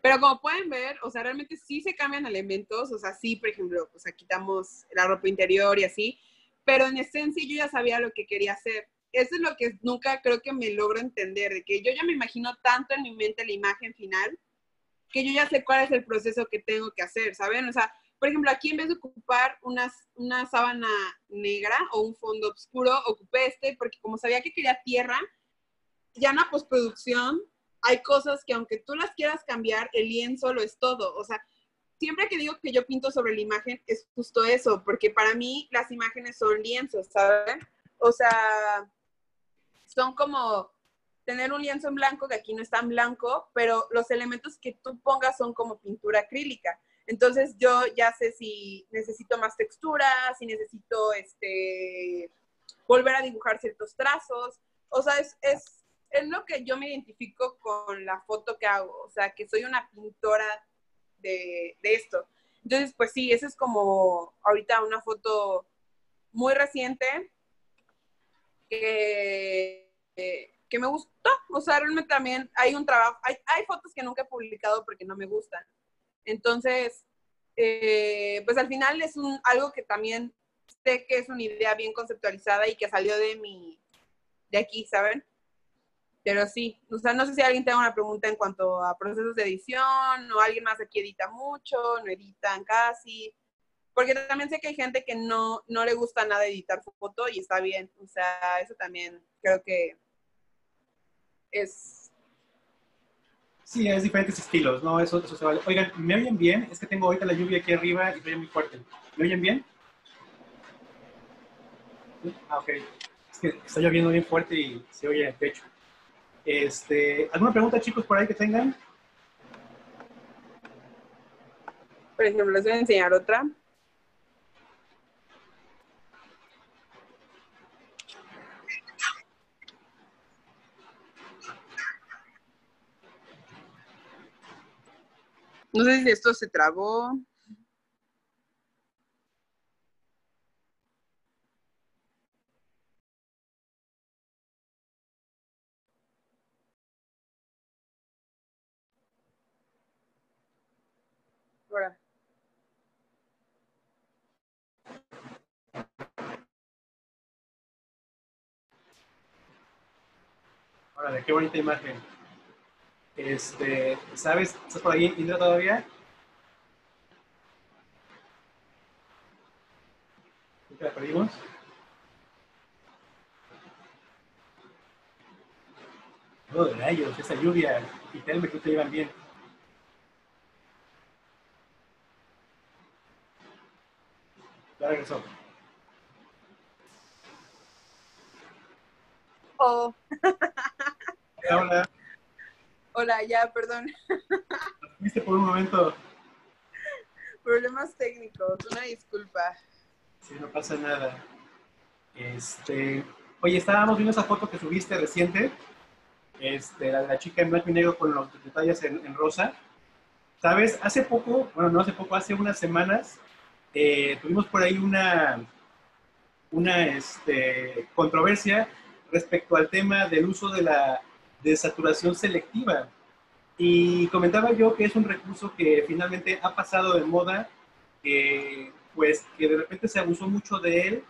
Pero como pueden ver, o sea, realmente sí se cambian elementos, o sea, sí, por ejemplo, o sea, quitamos la ropa interior y así, pero en esencia yo ya sabía lo que quería hacer. Eso es lo que nunca creo que me logro entender, de que yo ya me imagino tanto en mi mente la imagen final, que yo ya sé cuál es el proceso que tengo que hacer, ¿saben? O sea, por ejemplo, aquí en vez de ocupar una, una sábana negra o un fondo oscuro, ocupé este porque como sabía que quería tierra, ya en la postproducción hay cosas que aunque tú las quieras cambiar, el lienzo lo es todo. O sea, siempre que digo que yo pinto sobre la imagen, es justo eso, porque para mí las imágenes son lienzos, ¿saben? O sea, son como tener un lienzo en blanco, que aquí no está en blanco, pero los elementos que tú pongas son como pintura acrílica. Entonces yo ya sé si necesito más textura, si necesito este, volver a dibujar ciertos trazos. O sea, es, es es lo que yo me identifico con la foto que hago, o sea, que soy una pintora de, de esto. Entonces, pues sí, esa es como ahorita una foto muy reciente que, que me gustó. O sea, realmente también hay un trabajo, hay, hay fotos que nunca he publicado porque no me gustan. Entonces, eh, pues al final es un, algo que también sé que es una idea bien conceptualizada y que salió de mi, de aquí, ¿saben? Pero sí, o sea, no sé si alguien tenga una pregunta en cuanto a procesos de edición o alguien más aquí edita mucho, no editan casi. Porque también sé que hay gente que no, no le gusta nada editar foto y está bien. O sea, eso también creo que es... Sí, es diferentes estilos, ¿no? Eso, eso se vale. Oigan, ¿me oyen bien? Es que tengo ahorita la lluvia aquí arriba y estoy muy fuerte. ¿Me oyen bien? Ah, ok. Es que está lloviendo bien fuerte y se oye el techo. Este, ¿Alguna pregunta, chicos, por ahí que tengan? Por ejemplo, les voy a enseñar otra. No sé si esto se trabó. Ahora. Qué bonita imagen. Este, ¿sabes? ¿Estás por ahí, Indra, todavía? ¿Qué la perdimos? Oh, rayos, esa lluvia y Telme que te llevan bien. Ya regresó. Oh. Hola, Hola, ya, perdón. ¿viste por un momento? Problemas técnicos, una disculpa. Sí, no pasa nada. Este, oye, estábamos viendo esa foto que subiste reciente, este, la de la chica en blanco y negro con los detalles en, en rosa. Sabes, hace poco, bueno, no hace poco, hace unas semanas, eh, tuvimos por ahí una, una este, controversia respecto al tema del uso de la desaturación selectiva. Y comentaba yo que es un recurso que finalmente ha pasado de moda, que pues que de repente se abusó mucho de él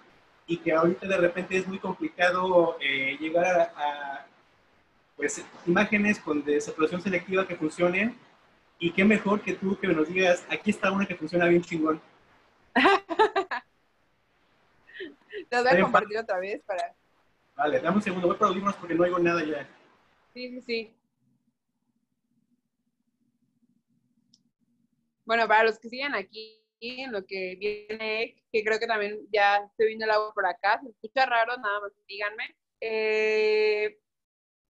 y que ahorita de repente es muy complicado eh, llegar a, pues imágenes con desaturación selectiva que funcionen y qué mejor que tú que nos digas, aquí está una que funciona bien chingón. Te voy a compartir otra vez para... Vale, dame un segundo, voy para audífonos porque no oigo nada ya. Sí, sí, sí. Bueno, para los que siguen aquí, en lo que viene, que creo que también ya estoy viendo el agua por acá, se escucha raro, nada más díganme. Eh,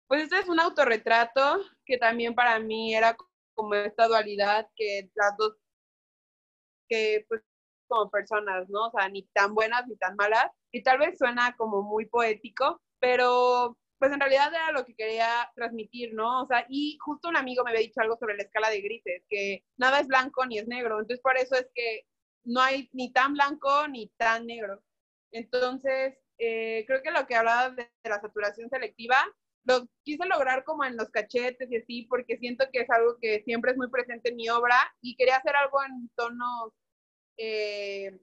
pues este es un autorretrato que también para mí era como esta dualidad que las dos, que pues como personas, ¿no? O sea, ni tan buenas ni tan malas. Y tal vez suena como muy poético, pero pues en realidad era lo que quería transmitir, ¿no? O sea, y justo un amigo me había dicho algo sobre la escala de grises, que nada es blanco ni es negro, entonces por eso es que no hay ni tan blanco ni tan negro. Entonces, eh, creo que lo que hablaba de, la saturación selectiva, lo quise lograr como en los cachetes y así, porque siento que es algo que siempre es muy presente en mi obra y quería hacer algo en tonos eh,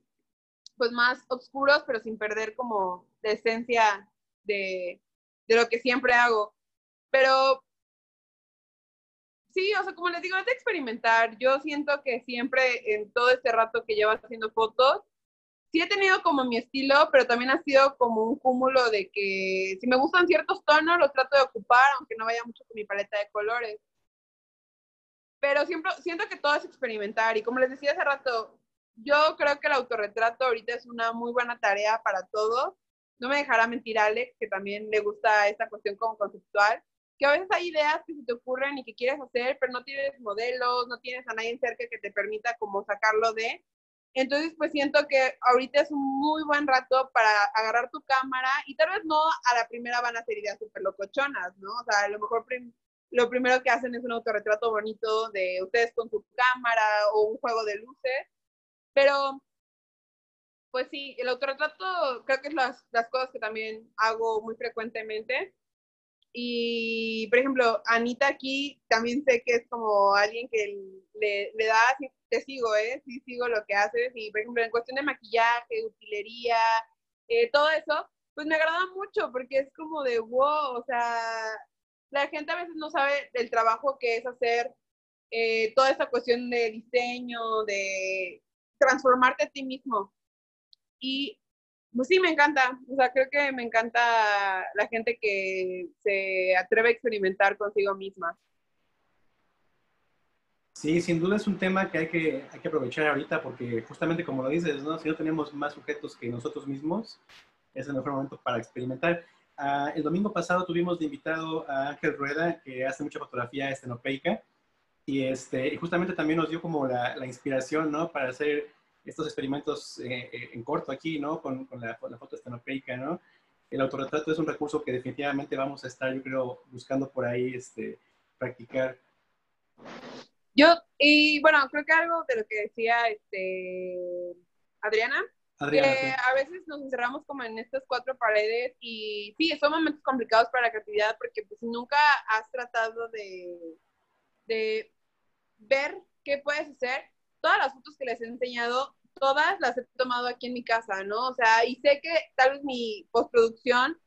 pues más oscuros, pero sin perder como la esencia de, de lo que siempre hago. Pero sí, o sea, como les digo, es de experimentar. Yo siento que siempre en todo este rato que llevo haciendo fotos, sí he tenido como mi estilo, pero también ha sido como un cúmulo de que si me gustan ciertos tonos, los trato de ocupar, aunque no vaya mucho con mi paleta de colores. Pero siempre siento que todo es experimentar y como les decía hace rato, yo creo que el autorretrato ahorita es una muy buena tarea para todos no me dejará mentir Alex, que también le gusta esta cuestión como conceptual, que a veces hay ideas que se te ocurren y que quieres hacer, pero no tienes modelos, no tienes a nadie cerca que te permita como sacarlo de. Entonces, pues siento que ahorita es un muy buen rato para agarrar tu cámara y tal vez no a la primera van a ser ideas súper locochonas, ¿no? O sea, a lo mejor lo primero que hacen es un autorretrato bonito de ustedes con su cámara o un juego de luces, pero pues sí, el autorretrato creo que es las, las cosas que también hago muy frecuentemente. Y, por ejemplo, Anita aquí también sé que es como alguien que le, le da, te sigo, ¿eh? Sí sigo lo que haces. Y, por ejemplo, en cuestión de maquillaje, utilería, eh, todo eso, pues me agrada mucho porque es como de wow, o sea, la gente a veces no sabe el trabajo que es hacer eh, toda esta cuestión de diseño, de transformarte a ti mismo. Y pues sí, me encanta. O sea, creo que me encanta la gente que se atreve a experimentar consigo misma. Sí, sin duda es un tema que hay que, hay que aprovechar ahorita porque justamente como lo dices, ¿no? si no tenemos más sujetos que nosotros mismos, es el mejor momento para experimentar. Ah, el domingo pasado tuvimos de invitado a Ángel Rueda, que hace mucha fotografía estenopeica, y, este, y justamente también nos dio como la, la inspiración ¿no? para hacer estos experimentos eh, eh, en corto aquí, ¿no? Con, con, la, la, foto estenopeica, ¿no? El autorretrato es un recurso que definitivamente vamos a estar, yo creo, buscando por ahí este, practicar. Yo, y bueno, creo que algo de lo que decía este, Adriana, Adriana que a veces nos encerramos como en estas cuatro paredes y sí, son momentos complicados para la creatividad porque pues nunca has tratado de, de ver qué puedes hacer, todas las fotos que les he enseñado todas las he tomado aquí en mi casa, ¿no? O sea, y sé que tal vez mi postproducción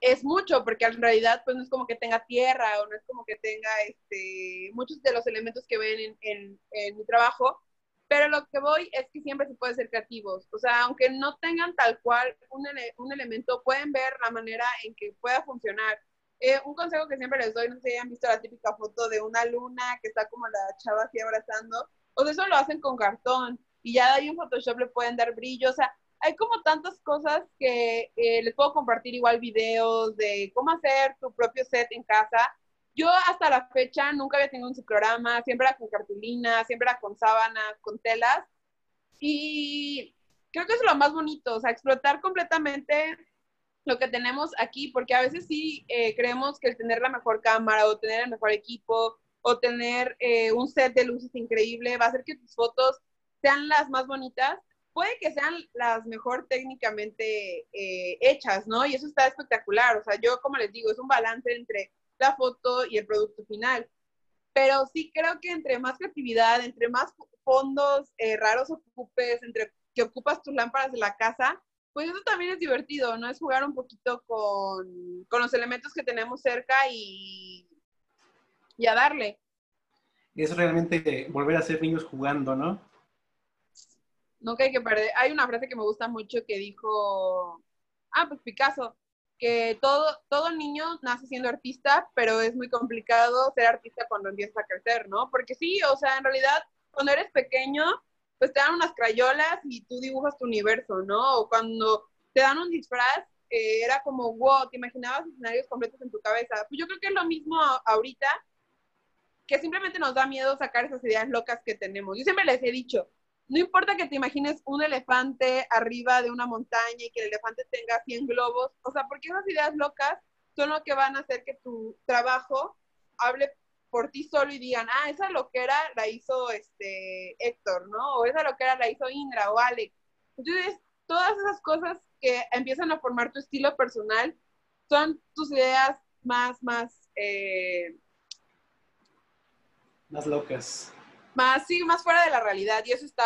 es mucho, porque en realidad pues no es como que tenga tierra o no es como que tenga este, muchos de los elementos que ven en, en, mi trabajo, pero lo que voy es que siempre se puede ser creativos. O sea, aunque no tengan tal cual un, un elemento, pueden ver la manera en que pueda funcionar. Eh, un consejo que siempre les doy, no sé si han visto la típica foto de una luna que está como la chava así abrazando, o de eso lo hacen con cartón y ya de ahí en Photoshop le pueden dar brillo, o sea, hay como tantas cosas que eh, les puedo compartir igual videos de cómo hacer tu propio set en casa. Yo hasta la fecha nunca había tenido un ciclorama, siempre era con cartulina, siempre era con sábanas, con telas. Y creo que es lo más bonito, o sea, explotar completamente lo que tenemos aquí, porque a veces sí eh, creemos que el tener la mejor cámara o tener el mejor equipo o tener eh, un set de luces increíble, va a hacer que tus fotos sean las más bonitas. Puede que sean las mejor técnicamente eh, hechas, ¿no? Y eso está espectacular. O sea, yo como les digo, es un balance entre la foto y el producto final. Pero sí creo que entre más creatividad, entre más fondos eh, raros ocupes, entre que ocupas tus lámparas de la casa, pues eso también es divertido, ¿no? Es jugar un poquito con, con los elementos que tenemos cerca y, y a darle. Es realmente volver a ser niños jugando, ¿no? Nunca hay que perder. Hay una frase que me gusta mucho que dijo, ah, pues Picasso, que todo, todo niño nace siendo artista, pero es muy complicado ser artista cuando empiezas a crecer, ¿no? Porque sí, o sea, en realidad, cuando eres pequeño, pues te dan unas crayolas y tú dibujas tu universo, ¿no? O cuando te dan un disfraz, eh, era como, wow, te imaginabas escenarios completos en tu cabeza. Pues yo creo que es lo mismo ahorita, que simplemente nos da miedo sacar esas ideas locas que tenemos. Yo siempre les he dicho, no importa que te imagines un elefante arriba de una montaña y que el elefante tenga 100 globos, o sea, porque esas ideas locas son lo que van a hacer que tu trabajo hable por ti solo y digan, ah, esa loquera la hizo este Héctor, ¿no? O esa loquera la hizo Indra o Alex. Entonces, todas esas cosas que empiezan a formar tu estilo personal son tus ideas más, más... Eh, más locas más, sí, más fuera de la realidad. Y eso está,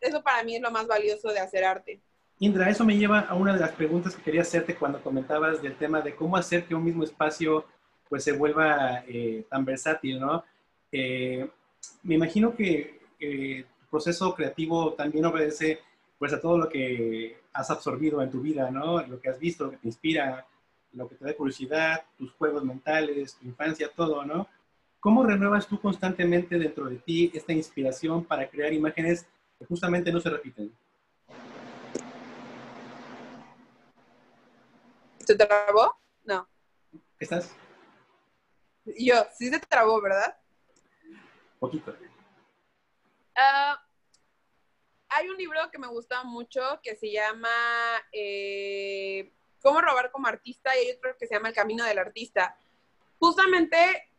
eso para mí es lo más valioso de hacer arte. Indra, eso me lleva a una de las preguntas que quería hacerte cuando comentabas del tema de cómo hacer que un mismo espacio pues se vuelva eh, tan versátil, ¿no? Eh, me imagino que el proceso creativo también obedece pues a todo lo que has absorbido en tu vida, ¿no? Lo que has visto, lo que te inspira, lo que te da curiosidad, tus juegos mentales, tu infancia, todo, ¿no? ¿Cómo renuevas tú constantemente dentro de ti esta inspiración para crear imágenes que justamente no se repiten? ¿Se trabó? No. ¿Estás? Yo, sí se trabó, ¿verdad? Poquito. Ah, hay un libro que me gusta mucho que se llama eh, Cómo robar como artista y hay otro que se llama El camino del artista. Justamente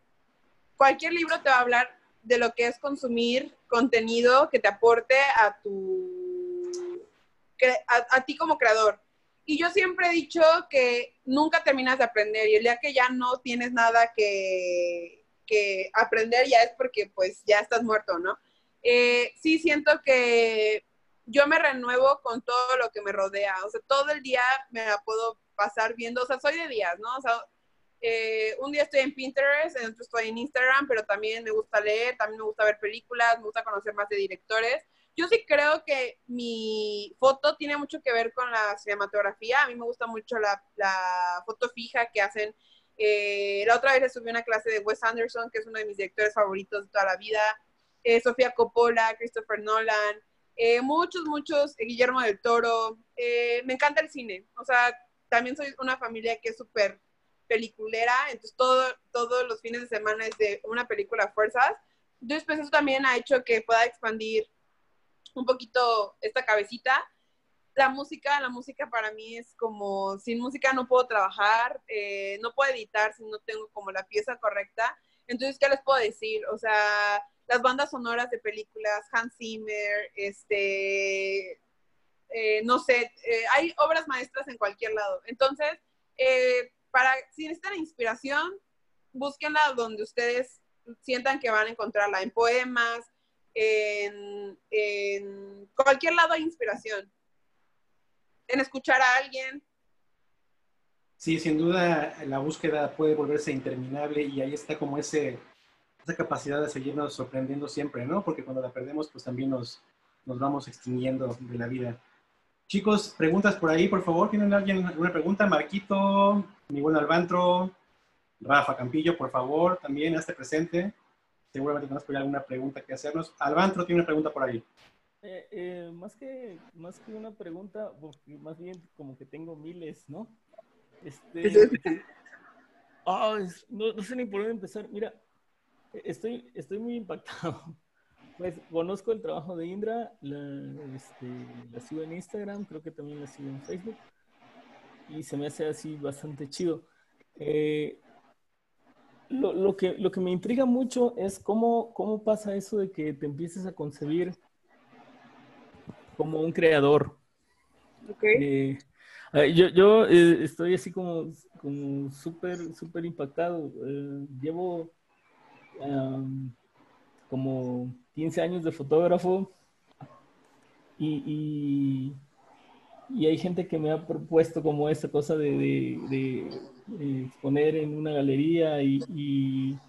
cualquier libro te va a hablar de lo que es consumir contenido que te aporte a tu a, ti como creador. Y yo siempre he dicho que nunca terminas de aprender y el día que ya no tienes nada que, que aprender ya es porque pues ya estás muerto, ¿no? Eh, sí siento que yo me renuevo con todo lo que me rodea, o sea, todo el día me la puedo pasar viendo, o sea, soy de días, ¿no? O sea, eh, un día estoy en Pinterest, en otro estoy en Instagram, pero también me gusta leer, también me gusta ver películas, me gusta conocer más de directores. Yo sí creo que mi foto tiene mucho que ver con la cinematografía. A mí me gusta mucho la, la foto fija que hacen. Eh, la otra vez le subí una clase de Wes Anderson, que es uno de mis directores favoritos de toda la vida. Eh, Sofía Coppola, Christopher Nolan, muchos, muchos, Guillermo del Toro. me encanta el cine. O sea, también soy una familia que es súper peliculera, entonces todo, todos los fines de semana es de una película fuerzas. Entonces, pues eso también ha hecho que pueda expandir un poquito esta cabecita. La música, la música para mí es como, sin música no puedo trabajar, eh, no puedo editar si no tengo como la pieza correcta. Entonces, ¿qué les puedo decir? O sea, las bandas sonoras de películas, Hans Zimmer, este, eh, no sé, eh, hay obras maestras en cualquier lado. Entonces, eh, para, si necesitan inspiración, búsquenla donde ustedes sientan que van a encontrarla, en poemas, en, cualquier lado hay inspiración, en escuchar a alguien. Sí, sin duda la búsqueda puede volverse interminable y ahí está como ese, esa capacidad de seguirnos sorprendiendo siempre, ¿no? Porque cuando la perdemos, pues también nos, nos vamos extinguiendo de la vida. Chicos, preguntas por ahí, por favor. ¿Tienen alguien alguna pregunta? Marquito, Miguel Albantro, Rafa Campillo, por favor, también hazte presente. Seguramente tenemos por alguna pregunta que hacernos. Albantro tiene una pregunta por ahí. Eh, eh, más, que, más que una pregunta, más bien como que tengo miles, ¿no? Este, oh, no, no sé ni por dónde empezar. Mira, estoy, estoy muy impactado pues conozco el trabajo de Indra, la, este, la sigo en Instagram, creo que también la sigo en Facebook y se me hace así bastante chido. Eh, lo, lo, que, lo que me intriga mucho es cómo, cómo pasa eso de que te empieces a concebir como un creador. Okay. Eh, yo yo eh, estoy así como, como súper, súper impactado. Llevo um, como 15 años de fotógrafo y, y, hay gente que me ha propuesto como esta cosa de, de, de exponer en una galería y, y,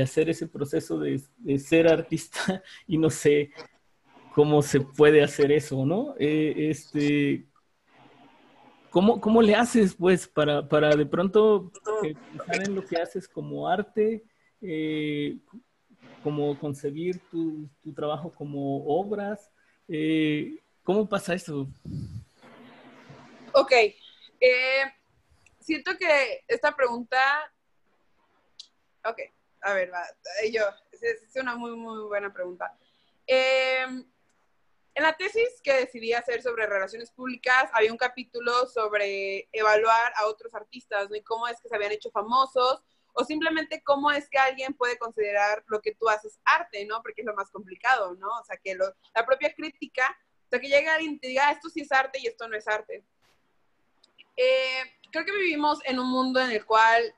hacer ese proceso de, ser artista y no sé cómo se puede hacer eso, ¿no? Eh, este, ¿cómo, ¿Cómo le haces, pues, para, para de pronto pensar en lo que haces como arte? Eh, como concebir tu, tu, trabajo como obras. Eh, ¿Cómo pasa eso? Ok. Eh, siento que esta pregunta... Ok, a ver, va, yo, es, una muy, muy buena pregunta. Eh, en la tesis que decidí hacer sobre relaciones públicas, había un capítulo sobre evaluar a otros artistas, ¿no? Y cómo es que se habían hecho famosos, o simplemente cómo es que alguien puede considerar lo que tú haces arte, ¿no? Porque es lo más complicado, ¿no? O sea, que la propia crítica, o sea, que llegue alguien y te diga, ah, esto sí es arte y esto no es arte. Eh, creo que vivimos en un mundo en el cual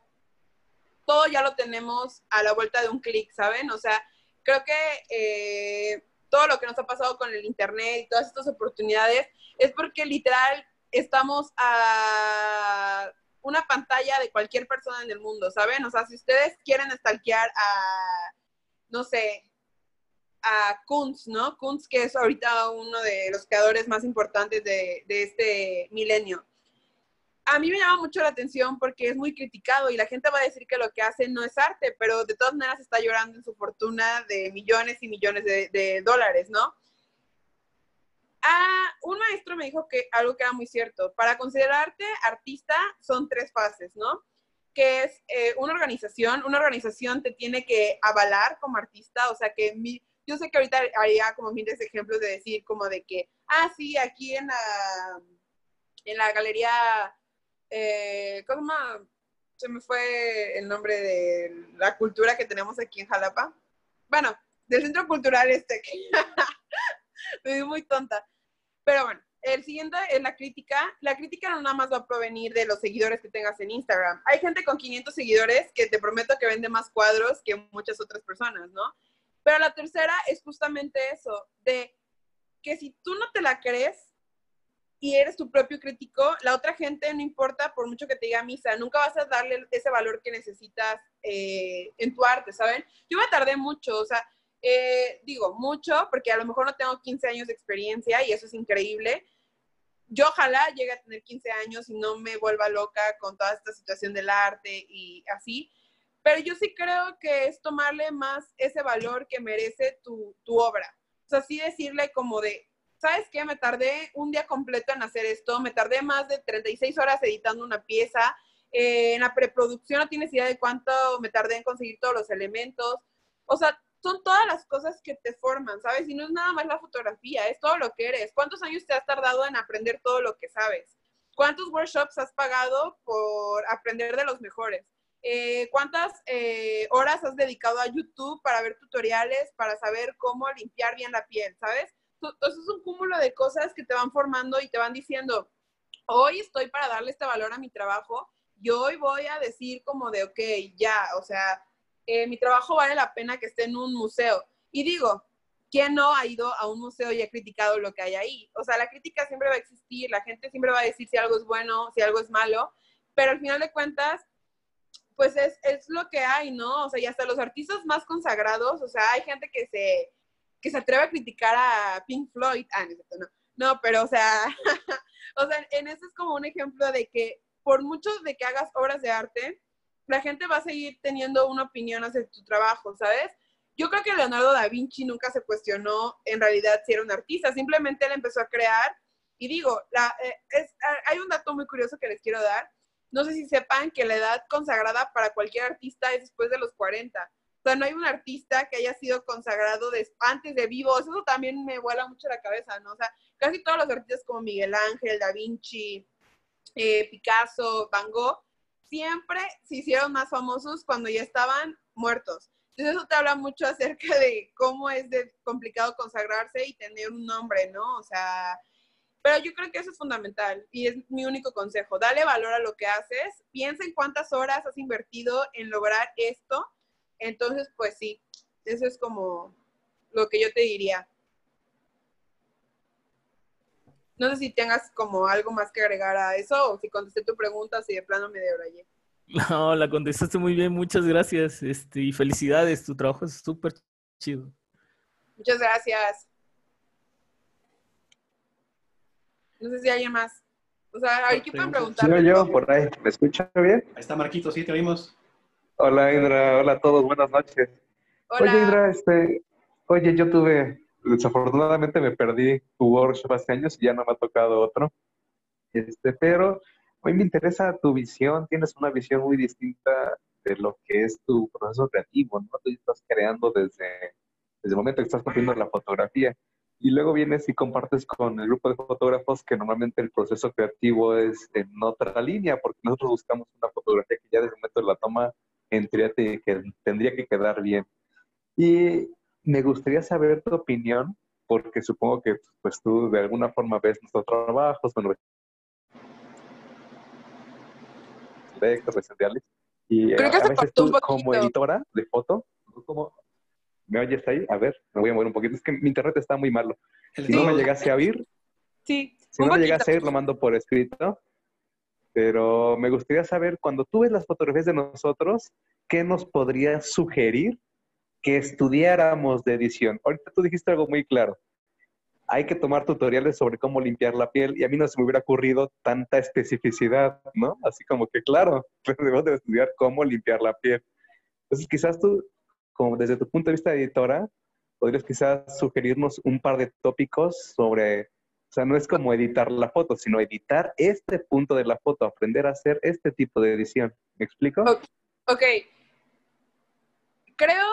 todo ya lo tenemos a la vuelta de un clic, ¿saben? O sea, creo que eh, todo lo que nos ha pasado con el Internet y todas estas oportunidades es porque literal estamos a una pantalla de cualquier persona en el mundo, ¿saben? O sea, si ustedes quieren stalkear a, no sé, a Kunz, ¿no? Kunz, que es ahorita uno de los creadores más importantes de, este milenio. A mí me llama mucho la atención porque es muy criticado y la gente va a decir que lo que hace no es arte, pero de todas maneras está llorando en su fortuna de millones y millones de dólares, ¿no? Ah, un maestro me dijo que algo que era muy cierto. Para considerarte artista son tres fases, ¿no? Que es eh, una organización. Una organización te tiene que avalar como artista. O sea, que mi, yo sé que ahorita haría como miles de ejemplos de decir como de que, ah, sí, aquí en la, en la galería, eh, ¿cómo se me fue el nombre de la cultura que tenemos aquí en Jalapa? Bueno, del Centro Cultural este. me vi muy tonta. Pero bueno, el siguiente es la crítica. La crítica no nada más va a provenir de los seguidores que tengas en Instagram. Hay gente con 500 seguidores que te prometo que vende más cuadros que muchas otras personas, ¿no? Pero la tercera es justamente eso, de que si tú no te la crees y eres tu propio crítico, la otra gente no importa por mucho que te diga misa, nunca vas a darle ese valor que necesitas eh, en tu arte, ¿saben? Yo me tardé mucho, o sea, eh, digo, mucho, porque a lo mejor no tengo 15 años de experiencia y eso es increíble. Yo ojalá llegue a tener 15 años y no me vuelva loca con toda esta situación del arte y así, pero yo sí creo que es tomarle más ese valor que merece tu, tu obra. O sea, sí decirle como de, ¿sabes qué? Me tardé un día completo en hacer esto, me tardé más de 36 horas editando una pieza, eh, en la preproducción no tienes idea de cuánto me tardé en conseguir todos los elementos. O sea, son todas las cosas que te forman, ¿sabes? Y no es nada más la fotografía, es todo lo que eres. ¿Cuántos años te has tardado en aprender todo lo que sabes? ¿Cuántos workshops has pagado por aprender de los mejores? Eh, ¿Cuántas eh, horas has dedicado a YouTube para ver tutoriales, para saber cómo limpiar bien la piel, ¿sabes? Entonces es un cúmulo de cosas que te van formando y te van diciendo, hoy estoy para darle este valor a mi trabajo y hoy voy a decir como de, ok, ya, o sea, eh, mi trabajo vale la pena que esté en un museo. Y digo, ¿quién no ha ido a un museo y ha criticado lo que hay ahí? O sea, la crítica siempre va a existir, la gente siempre va a decir si algo es bueno, si algo es malo, pero al final de cuentas, pues es, es lo que hay, ¿no? O sea, y hasta los artistas más consagrados, o sea, hay gente que se, que se atreve a criticar a Pink Floyd. Ah, no, no, pero o sea, o sea, en eso es como un ejemplo de que por mucho de que hagas obras de arte, la gente va a seguir teniendo una opinión hacia tu trabajo, ¿sabes? Yo creo que Leonardo da Vinci nunca se cuestionó en realidad si era un artista, simplemente él empezó a crear. Y digo, eh, es, hay un dato muy curioso que les quiero dar. No sé si sepan que la edad consagrada para cualquier artista es después de los 40. O sea, no hay un artista que haya sido consagrado antes de vivos. Eso también me vuela mucho la cabeza, ¿no? O sea, casi todos los artistas como Miguel Ángel, Da Vinci, eh, Picasso, Van Gogh, siempre se hicieron más famosos cuando ya estaban muertos. Entonces eso te habla mucho acerca de cómo es complicado consagrarse y tener un nombre, ¿no? O sea, pero yo creo que eso es fundamental y es mi único consejo. Dale valor a lo que haces, piensa en cuántas horas has invertido en lograr esto. Entonces, pues sí, eso es como lo que yo te diría. No sé si tengas como algo más que agregar a eso o si contesté tu pregunta, si de plano me debrayé. No, la contestaste muy bien, muchas gracias. Este, y felicidades, tu trabajo es súper chido. Muchas gracias. No sé si hay más. O sea, hay que pueden preguntar. Sí, yo, por ahí. ¿Me escuchan bien? Ahí está Marquito, sí, te oímos. Hola, Indra. Hola a todos. Buenas noches. Hola. Oye, Indra, este... Oye, yo tuve... Desafortunadamente me perdí tu workshop hace años y ya no me ha tocado otro. Este, pero hoy me interesa tu visión. Tienes una visión muy distinta de lo que es tu proceso creativo, ¿no? Tú estás creando desde, desde el momento que estás cogiendo la fotografía. Y luego vienes y compartes con el grupo de fotógrafos que normalmente el proceso creativo es en otra línea, porque nosotros buscamos una fotografía que ya desde el momento de la toma en que tendría que quedar bien. Y me gustaría saber tu opinión, porque supongo que pues tú de alguna forma ves nuestros trabajos, bueno, directos, y Creo que a se veces tú como editora de foto, como, ¿me oyes ahí? A ver, me voy a mover un poquito, es que mi internet está muy malo. Si no me llegase a oír, Sí, si no me llegase a ir, lo mando por escrito. Pero me gustaría saber, cuando tú ves las fotografías de nosotros, ¿qué nos podrías sugerir que estudiáramos de edición? Ahorita tú dijiste algo muy claro. Hay que tomar tutoriales sobre cómo limpiar la piel y a mí no se me hubiera ocurrido tanta especificidad, ¿no? Así como que, claro, debemos de estudiar cómo limpiar la piel. Entonces, quizás tú, como desde tu punto de vista de editora, podrías quizás sugerirnos un par de tópicos sobre o sea, no es como editar la foto, sino editar este punto de la foto, aprender a hacer este tipo de edición. ¿Me explico? Ok. Ok. Creo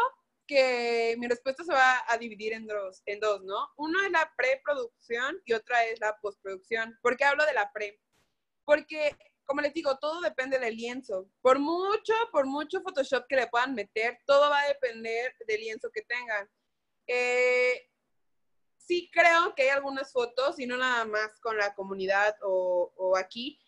que mi respuesta se va a dividir en dos, en dos, ¿no? Uno es la preproducción y otra es la postproducción. ¿Por qué hablo de la pre? Porque, como les digo, todo depende del lienzo. Por mucho, por mucho Photoshop que le puedan meter, todo va a depender del lienzo que tengan. Eh, sí creo que hay algunas fotos, y no nada más con la comunidad o, o aquí,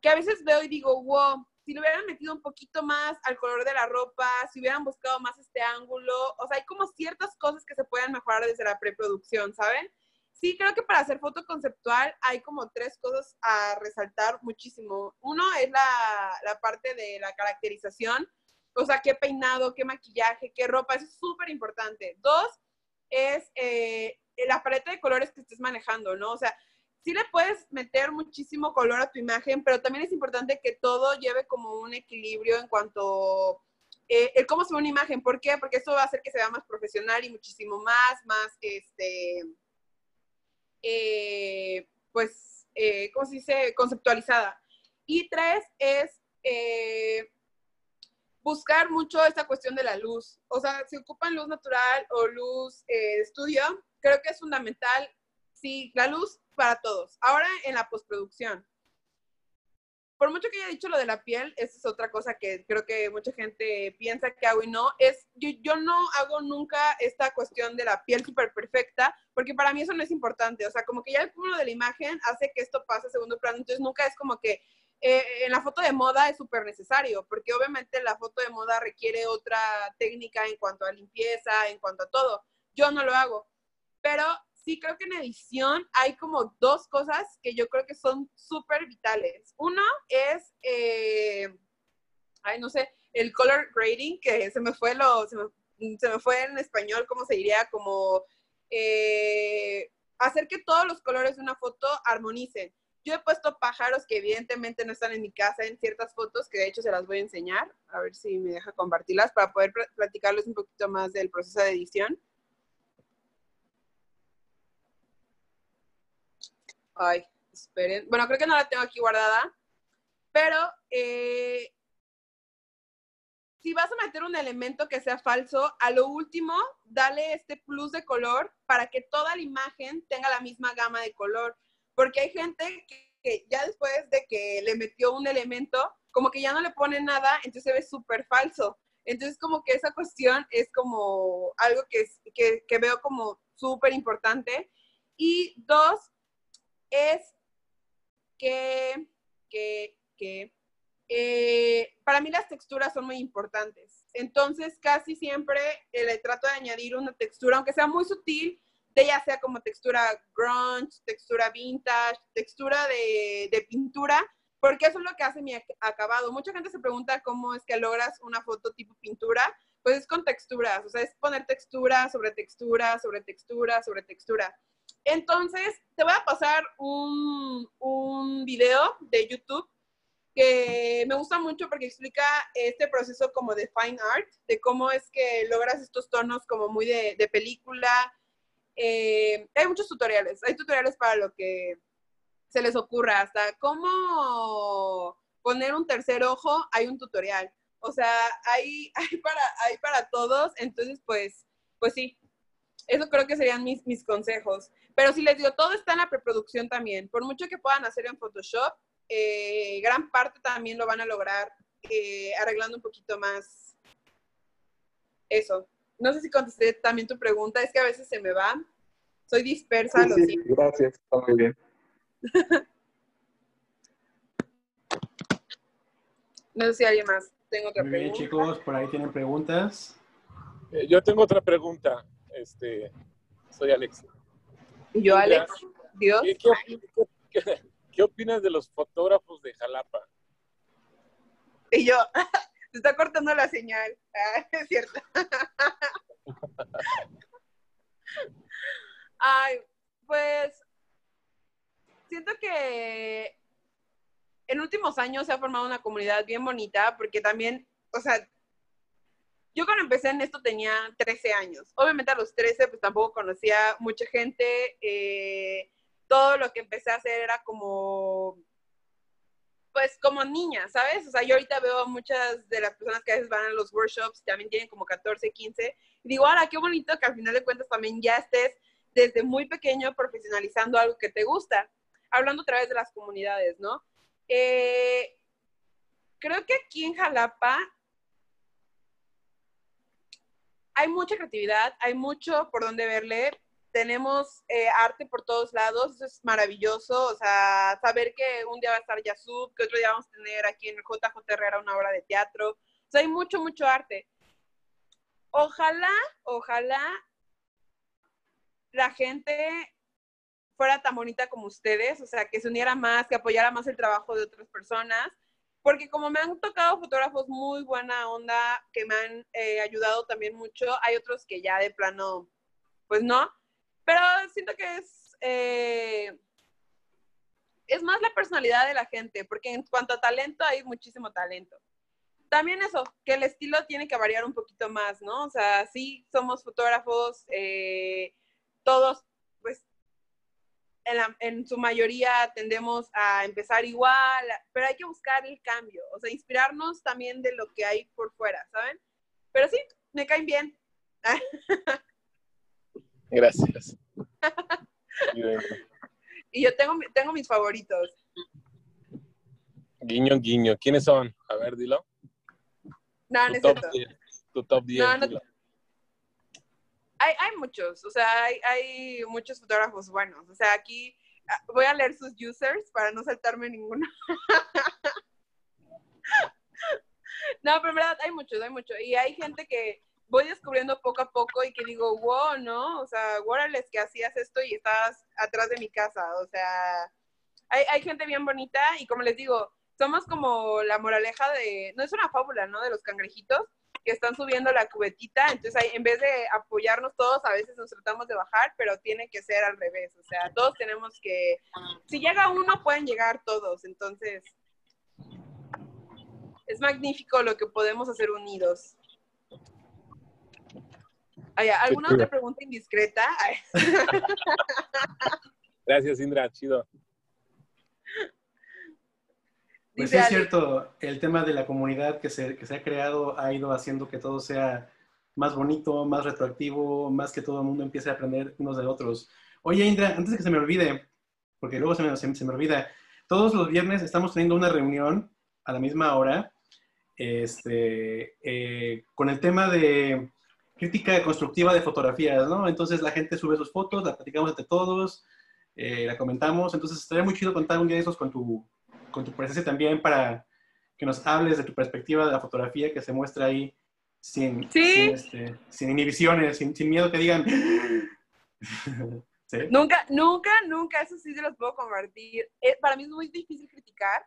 que a veces veo y digo, wow, si le hubieran metido un poquito más al color de la ropa, si hubieran buscado más este ángulo, o sea, hay como ciertas cosas que se pueden mejorar desde la preproducción, ¿saben? Sí, creo que para hacer foto conceptual hay como tres cosas a resaltar muchísimo. Uno es la, la parte de la caracterización, o sea, qué peinado, qué maquillaje, qué ropa, eso es súper importante. Dos es eh, la paleta de colores que estés manejando, ¿no? O sea, sí le puedes meter muchísimo color a tu imagen, pero también es importante que todo lleve como un equilibrio en cuanto eh, el cómo se ve una imagen. ¿Por qué? Porque eso va a hacer que se vea más profesional y muchísimo más, más, este, eh, pues, eh, ¿cómo se dice? Conceptualizada. Y tres es eh, buscar mucho esta cuestión de la luz. O sea, si ocupan luz natural o luz eh, de estudio, creo que es fundamental, sí, la luz para todos. Ahora en la postproducción. Por mucho que haya dicho lo de la piel, esa es otra cosa que creo que mucha gente piensa que hago y no, es yo, no hago nunca esta cuestión de la piel súper perfecta, porque para mí eso no es importante, o sea, como que ya el cúmulo de la imagen hace que esto pase a segundo plano, entonces nunca es como que eh, en la foto de moda es súper necesario, porque obviamente la foto de moda requiere otra técnica en cuanto a limpieza, en cuanto a todo. Yo no lo hago, pero sí creo que en edición hay como dos cosas que yo creo que son súper vitales. Uno es, eh, ay, no sé, el color grading, que se me fue lo, se me, fue en español, ¿cómo se diría? Como eh, hacer que todos los colores de una foto armonicen. Yo he puesto pájaros que evidentemente no están en mi casa en ciertas fotos, que de hecho se las voy a enseñar, a ver si me deja compartirlas para poder pl- platicarles un poquito más del proceso de edición. Ay, esperen. Bueno, creo que no la tengo aquí guardada, pero eh, si vas a meter un elemento que sea falso, a lo último, dale este plus de color para que toda la imagen tenga la misma gama de color. Porque hay gente que, que ya después de que le metió un elemento, como que ya no le ponen nada, entonces se ve súper falso. Entonces, como que esa cuestión es como algo que, que, que veo como súper importante. Y dos, es que, que, que eh, para mí las texturas son muy importantes. Entonces, casi siempre eh, le trato de añadir una textura, aunque sea muy sutil, de ya sea como textura grunge, textura vintage, textura de, de pintura, porque eso es lo que hace mi acabado. Mucha gente se pregunta cómo es que logras una foto tipo pintura, pues es con texturas, o sea, es poner textura sobre textura, sobre textura, sobre textura. Entonces, te voy a pasar un, un video de YouTube que me gusta mucho porque explica este proceso como de fine art, de cómo es que logras estos tonos como muy de, de película. Eh, hay muchos tutoriales, hay tutoriales para lo que se les ocurra, hasta cómo poner un tercer ojo, hay un tutorial. O sea, hay, hay, para, hay para todos, entonces pues, pues sí, eso creo que serían mis, mis consejos. Pero si les digo, todo está en la preproducción también. Por mucho que puedan hacer en Photoshop, eh, gran parte también lo van a lograr eh, arreglando un poquito más eso. No sé si contesté también tu pregunta, es que a veces se me va. Soy dispersa. Sí, gracias, está muy bien. no sé si alguien más tengo otra Muy pregunta. bien, chicos, por ahí tienen preguntas. Eh, yo tengo otra pregunta. Este, soy Alex. Y yo, Alex, Dios. ¿Qué, qué, qué- qué opinas de los fotógrafos de Jalapa? Y yo, se está cortando la señal. Ah, es cierto. Ay, pues siento que en últimos años se ha formado una comunidad bien bonita porque también, o sea, yo cuando empecé en esto tenía 13 años. Obviamente a los 13 pues tampoco conocía mucha gente. eh, todo lo que empecé a hacer era como pues como niña, ¿sabes? O sea, yo ahorita veo a muchas de las personas que a veces van a los workshops, también tienen como 14, 15, y digo, ahora, qué bonito que al final de cuentas también ya estés desde muy pequeño profesionalizando algo que te gusta, hablando a través de las comunidades, ¿no? Eh, creo que aquí en Jalapa hay mucha creatividad, hay mucho por donde verle, tenemos eh, arte por todos lados, eso es maravilloso, o sea, saber que un día va a estar Yasub, que otro día vamos a tener aquí en el JJ Herrera una obra de teatro, o sea, hay mucho, mucho arte. Ojalá, ojalá la gente fuera tan bonita como ustedes, o sea, que se uniera más, que apoyara más el trabajo de otras personas, porque como me han tocado fotógrafos muy buena onda, que me han eh, ayudado también mucho, hay otros que ya de plano, pues no, pero siento que es, eh, es más la personalidad de la gente, porque en cuanto a talento hay muchísimo talento. También eso, que el estilo tiene que variar un poquito más, ¿no? O sea, sí somos fotógrafos, eh, todos, en, la- en su mayoría tendemos a empezar igual, pero hay que buscar el cambio, o sea, inspirarnos también de lo que hay por fuera, ¿saben? Pero sí, me caen bien. Gracias. Y yo tengo, tengo mis favoritos. Guiño, guiño. ¿Quiénes son? A ver, dilo. No, no Tu es top cierto. 10. Tu top 10. No, no-. Hay, hay muchos, o sea, hay, hay muchos fotógrafos buenos. O sea, aquí ah, voy a leer sus users para no saltarme ninguno. no, pero en verdad hay muchos, hay muchos. Y hay gente que voy descubriendo poco a poco y que digo, wow, ¿no? O sea, es que hacías esto y estabas atrás de mi casa. O sea, hay, hay gente bien bonita y como les digo, somos como la moraleja de, no es una fábula, ¿no? De los cangrejitos que están subiendo la cubetita, entonces ahí, en vez de apoyarnos todos, a veces nos tratamos de bajar, pero tiene que ser al revés, o sea, todos tenemos que, si llega uno, pueden llegar todos, entonces es magnífico lo que podemos hacer unidos. Ay, ¿Alguna otra pregunta indiscreta? Gracias, Indra. Chido. Pues sí, es cierto, el tema de la comunidad que se, que se ha creado ha ido haciendo que todo sea más bonito, más retroactivo, más que todo el mundo empiece a aprender unos de otros. Oye, Indra, antes de que se me olvide, porque luego se me, se- se me olvida, todos los viernes estamos teniendo una reunión a la misma hora, este, eh, con el tema de crítica constructiva de fotografías, ¿no? Entonces la gente sube sus fotos, la platicamos entre todos, eh, la comentamos, entonces estaría muy chido contar un día de esos con tu, con tu presencia también para que nos hables de tu perspectiva de la fotografía que se muestra ahí sin, sin, este, sin, inhibiciones, sin, sin, miedo que digan... ¿Sí? Nunca, nunca, nunca, eso sí se los puedo compartir. Eh, para mí es muy difícil criticar.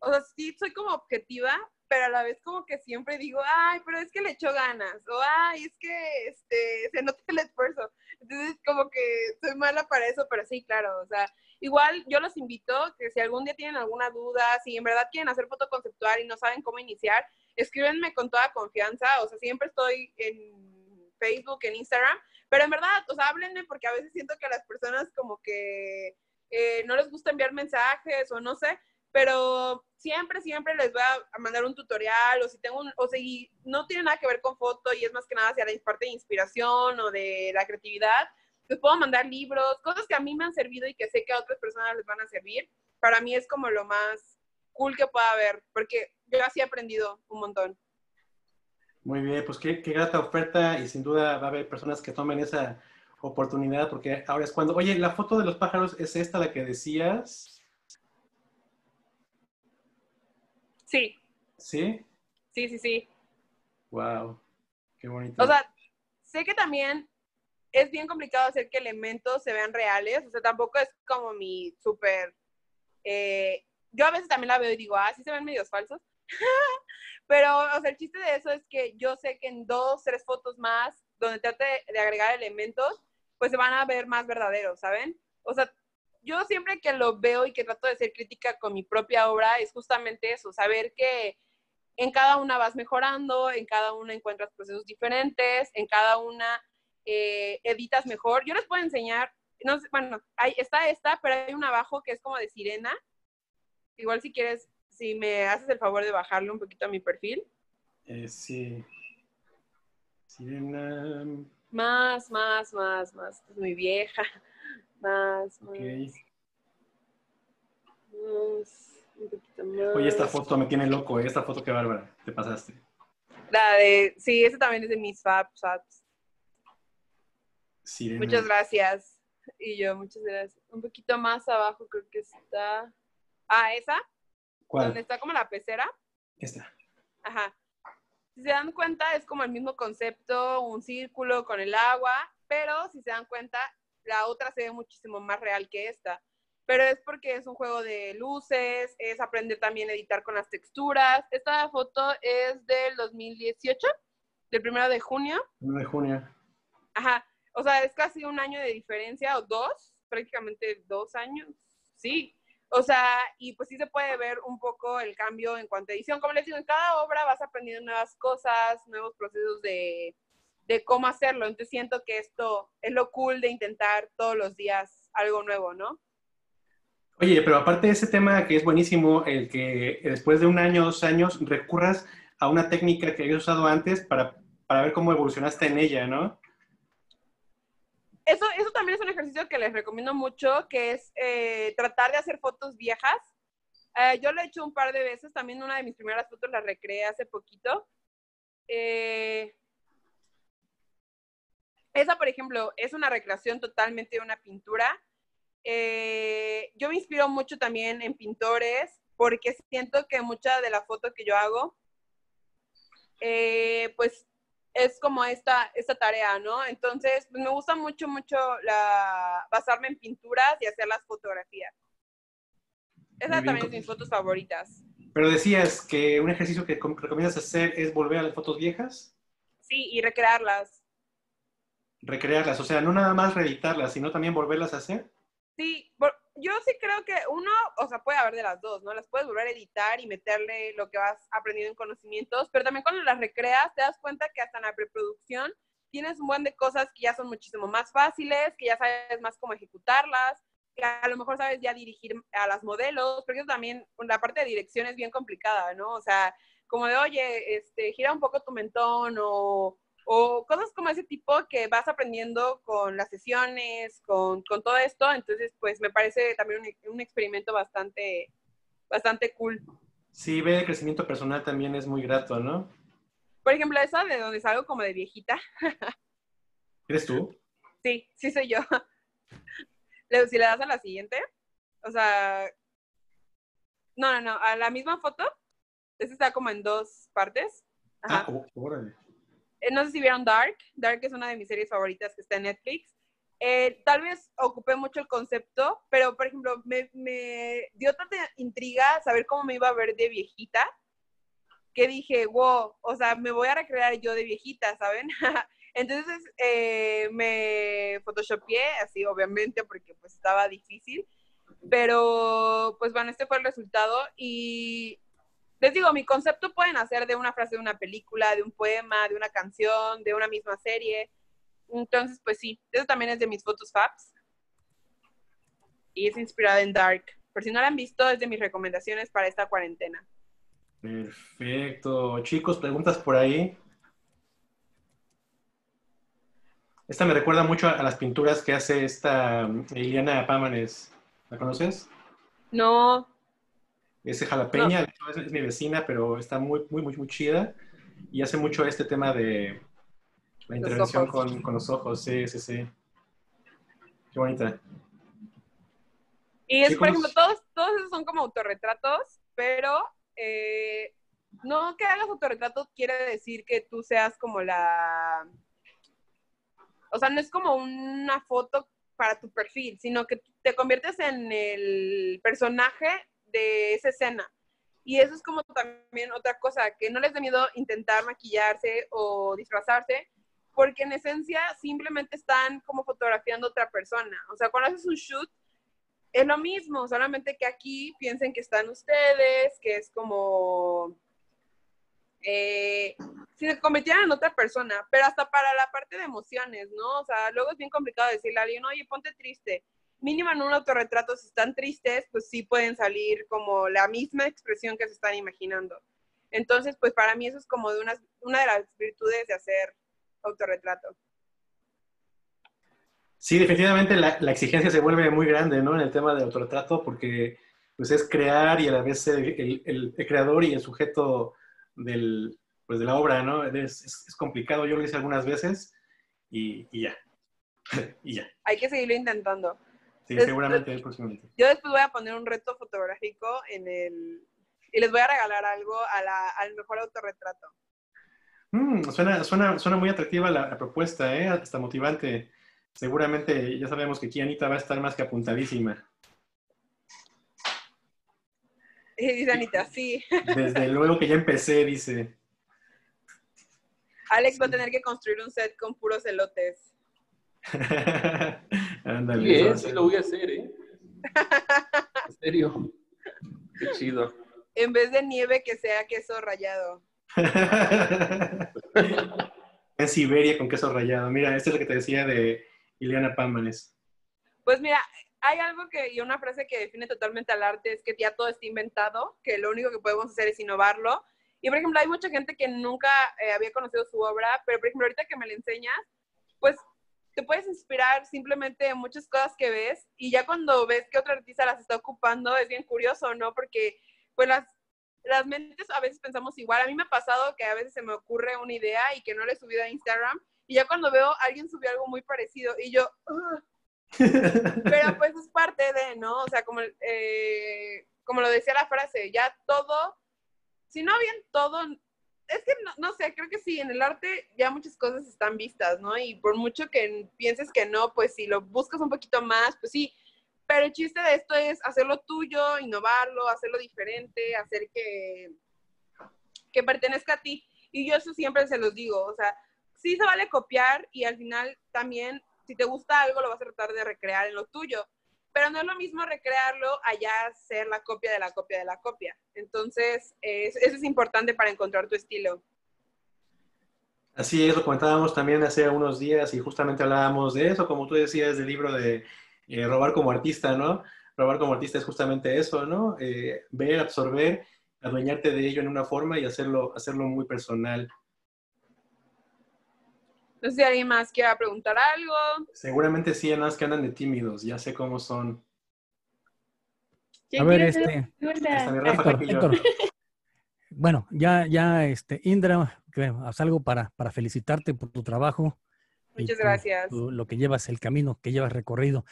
O sea, sí soy como objetiva, pero a la vez como que siempre digo, ay, pero es que le echó ganas, o ay, es que este, se nota el esfuerzo. Entonces, como que soy mala para eso, pero sí, claro, o sea, igual yo los invito que si algún día tienen alguna duda, si en verdad quieren hacer foto conceptual y no saben cómo iniciar, escríbenme con toda confianza, o sea, siempre estoy en Facebook, en Instagram, pero en verdad, o sea, háblenme porque a veces siento que a las personas como que eh, no les gusta enviar mensajes o no sé, pero siempre, siempre les voy a mandar un tutorial o si tengo o si no tiene nada que ver con foto y es más que nada hacia la parte de inspiración o de la creatividad, les puedo mandar libros, cosas que a mí me han servido y que sé que a otras personas les van a servir. Para mí es como lo más cool que pueda haber, porque yo así he aprendido un montón. Muy bien, pues qué, qué grata oferta y sin duda va a haber personas que tomen esa oportunidad porque ahora es cuando, oye, la foto de los pájaros es esta la que decías. Sí. ¿Sí? Sí, sí, sí. Wow, qué bonito. O sea, sé que también es bien complicado hacer que elementos se vean reales, o sea, tampoco es como mi súper... Eh, yo a veces también la veo y digo, ah, sí se ven medios falsos, pero, o sea, el chiste de eso es que yo sé que en dos, tres fotos más, donde trate de agregar elementos, pues se van a ver más verdaderos, ¿saben? O sea, yo siempre que lo veo y que trato de ser crítica con mi propia obra es justamente eso, saber que en cada una vas mejorando, en cada una encuentras procesos diferentes, en cada una eh, editas mejor. Yo les puedo enseñar, no sé, bueno, ahí está esta, pero hay una abajo que es como de sirena. Igual si quieres, si me haces el favor de bajarle un poquito a mi perfil. Eh, sí. Sirena. Más, más, más, más. Es muy vieja. Más, más. Un poquito más. Oye, esta foto me tiene loco, ¿eh? Esta foto que bárbara, te pasaste. La de, sí, esa también es de mis faps. Muchas gracias. Y yo, muchas gracias. Un poquito más abajo creo que está. Ah, esa. ¿Cuál? Donde está como la pecera. Esta. Ajá. Si se dan cuenta, es como el mismo concepto, un círculo con el agua, pero si se dan cuenta, la otra se ve muchísimo más real que esta. Pero es porque es un juego de luces, es aprender también a editar con las texturas. Esta foto es del 2018, del primero de junio. de junio. Ajá. O sea, es casi un año de diferencia, o dos, prácticamente dos años. Sí. O sea, y pues sí se puede ver un poco el cambio en cuanto a edición. Como les digo, en cada obra vas aprendiendo nuevas cosas, nuevos procesos de, de cómo hacerlo. Entonces siento que esto es lo cool de intentar todos los días algo nuevo, ¿no? Oye, pero aparte de ese tema que es buenísimo, el que después de un año, dos años, recurras a una técnica que habías usado antes para, para ver cómo evolucionaste en ella, ¿no? Eso, eso también es un ejercicio que les recomiendo mucho, que es eh, tratar de hacer fotos viejas. Eh, yo lo he hecho un par de veces, también una de mis primeras fotos la recreé hace poquito. Eh, esa, por ejemplo, es una recreación totalmente de una pintura. Eh, yo me inspiro mucho también en pintores porque siento que mucha de la foto que yo hago, eh, pues es como esta, esta tarea, ¿no? Entonces, pues, me gusta mucho, mucho la, basarme en pinturas y hacer las fotografías. Esa también es mis fotos favoritas. Pero decías que un ejercicio que recomiendas hacer es volver a las fotos viejas. Sí, y recrearlas recrearlas, o sea, no nada más reeditarlas, sino también volverlas a hacer. Sí, yo sí creo que uno, o sea, puede haber de las dos, ¿no? Las puedes volver a editar y meterle lo que vas aprendiendo en conocimientos, pero también cuando las recreas te das cuenta que hasta en la preproducción tienes un buen de cosas que ya son muchísimo más fáciles, que ya sabes más cómo ejecutarlas, que a lo mejor sabes ya dirigir a las modelos, porque eso también, la parte de dirección es bien complicada, ¿no? O sea, como de, oye, este, gira un poco tu mentón o o cosas como ese tipo que vas aprendiendo con las sesiones, con, con todo esto. Entonces, pues me parece también un, un, experimento bastante, bastante cool. Sí, ver el crecimiento personal también es muy grato, ¿no? Por ejemplo, esa de donde salgo como de viejita. ¿Eres tú? Sí, sí soy yo. Si le das a la siguiente, o sea, no, no, no, a la misma foto, esta está como en dos partes. Ajá. Ah, órale. Eh, no sé si vieron Dark. Dark es una de mis series favoritas que está en Netflix. Eh, tal vez ocupé mucho el concepto, pero por ejemplo, me, me dio tanta intriga saber cómo me iba a ver de viejita que dije, wow, o sea, me voy a recrear yo de viejita, ¿saben? Entonces eh, me photoshopeé, así obviamente, porque pues estaba difícil. Pero pues bueno, este fue el resultado y les digo, mi concepto pueden hacer de una frase de una película, de un poema, de una canción, de una misma serie. Entonces, pues sí, eso también es de mis fotos Fabs. Y es inspirada en Dark. Por si no la han visto, es de mis recomendaciones para esta cuarentena. Perfecto. Chicos, preguntas por ahí. Esta me recuerda mucho a, las pinturas que hace esta Iliana Pámanes. ¿La conoces? No, Es jalapeña, es, es mi vecina, pero está muy, muy, muy, muy chida. Y hace mucho este tema de la intervención con, con los ojos. Sí, sí, sí. Qué bonita. Y es, por ejemplo, todos, todos esos son como autorretratos, pero eh, no que hagas autorretratos quiere decir que tú seas como la... O sea, no es como una foto para tu perfil, sino que te conviertes en el personaje de esa escena. Y eso es como también otra cosa, que no les dé miedo intentar maquillarse o disfrazarse, porque en esencia simplemente están como fotografiando a otra persona. O sea, cuando haces un shoot, es lo mismo, solamente que aquí piensen que están ustedes, que es como eh, si se convirtieran en otra persona, pero hasta para la parte de emociones, ¿no? O sea, luego es bien complicado decirle a alguien, oye, ponte triste. Mínimo en un autorretrato, si están tristes, pues sí pueden salir como la misma expresión que se están imaginando. Entonces, pues para mí eso es como de unas, una de las virtudes de hacer autorretrato. Sí, definitivamente la, la exigencia se vuelve muy grande, ¿no? En el tema de autorretrato, porque pues es crear y a la vez el- el creador y el sujeto del, pues, de la obra, ¿no? Es, es- es complicado, yo lo hice algunas veces y, y ya. y ya. Hay que seguirlo intentando. Sí, seguramente próximamente. Yo después voy a poner un reto fotográfico en el... Y les voy a regalar algo a la- al mejor autorretrato. Mm, suena, suena, suena muy atractiva la, la propuesta, ¿eh? Hasta motivante. Seguramente ya sabemos que aquí Anita va a estar más que apuntadísima. Dice Anita, sí. Desde luego que ya empecé, dice. Alex va a tener que construir un set con puros elotes. Ándale. Sí, eh, a sí lo voy a hacer, ¿eh? En serio. Qué chido. En vez de nieve, que sea queso rallado. en Siberia con queso rallado. Mira, esta es lo que te decía de Ileana Pámanes. Pues mira, hay algo que, y una frase que define totalmente al arte es que ya todo está inventado, que lo único que podemos hacer es innovarlo. Y por ejemplo, hay mucha gente que nunca eh, había conocido su obra, pero por ejemplo, ahorita que me la enseñas, pues te puedes inspirar simplemente en muchas cosas que ves y ya cuando ves que otra artista las está ocupando es bien curioso, ¿no? Porque pues las, las mentes a veces pensamos igual. A mí me ha pasado que a veces se me ocurre una idea y que no la he subido a Instagram y ya cuando veo alguien subió algo muy parecido y yo, "Ugh". pero pues es parte de, ¿no? O sea, como, eh, como lo decía la frase, ya todo, si no bien todo, es que no, no sé, creo que sí, en el arte ya muchas cosas están vistas, ¿no? Y por mucho que pienses que no, pues si lo buscas un poquito más, pues sí. Pero el chiste de esto es hacerlo tuyo, innovarlo, hacerlo diferente, hacer que, que pertenezca a ti. Y yo eso siempre se los digo, o sea, sí se vale copiar y al final también, si te gusta algo, lo vas a tratar de recrear en lo tuyo. Pero no es lo mismo recrearlo allá ser la copia de la copia de la copia. Entonces, es- eso es importante para encontrar tu estilo. Así es, lo comentábamos también hace unos días y justamente hablábamos de eso, como tú decías del libro de eh, Robar como artista, ¿no? Robar como artista es justamente eso, ¿no? Eh, ver, absorber, adueñarte de ello en una forma y hacerlo, hacerlo muy personal. No sé si alguien más quiera preguntar algo. Seguramente sí, nada más que andan de tímidos, ya sé cómo son. ¿Quién A ver, este, Héctor. Héctor, bueno, ya, ya, este, Indra, haz algo para, para felicitarte por tu trabajo. Muchas gracias. lo que llevas, el camino que llevas recorrido.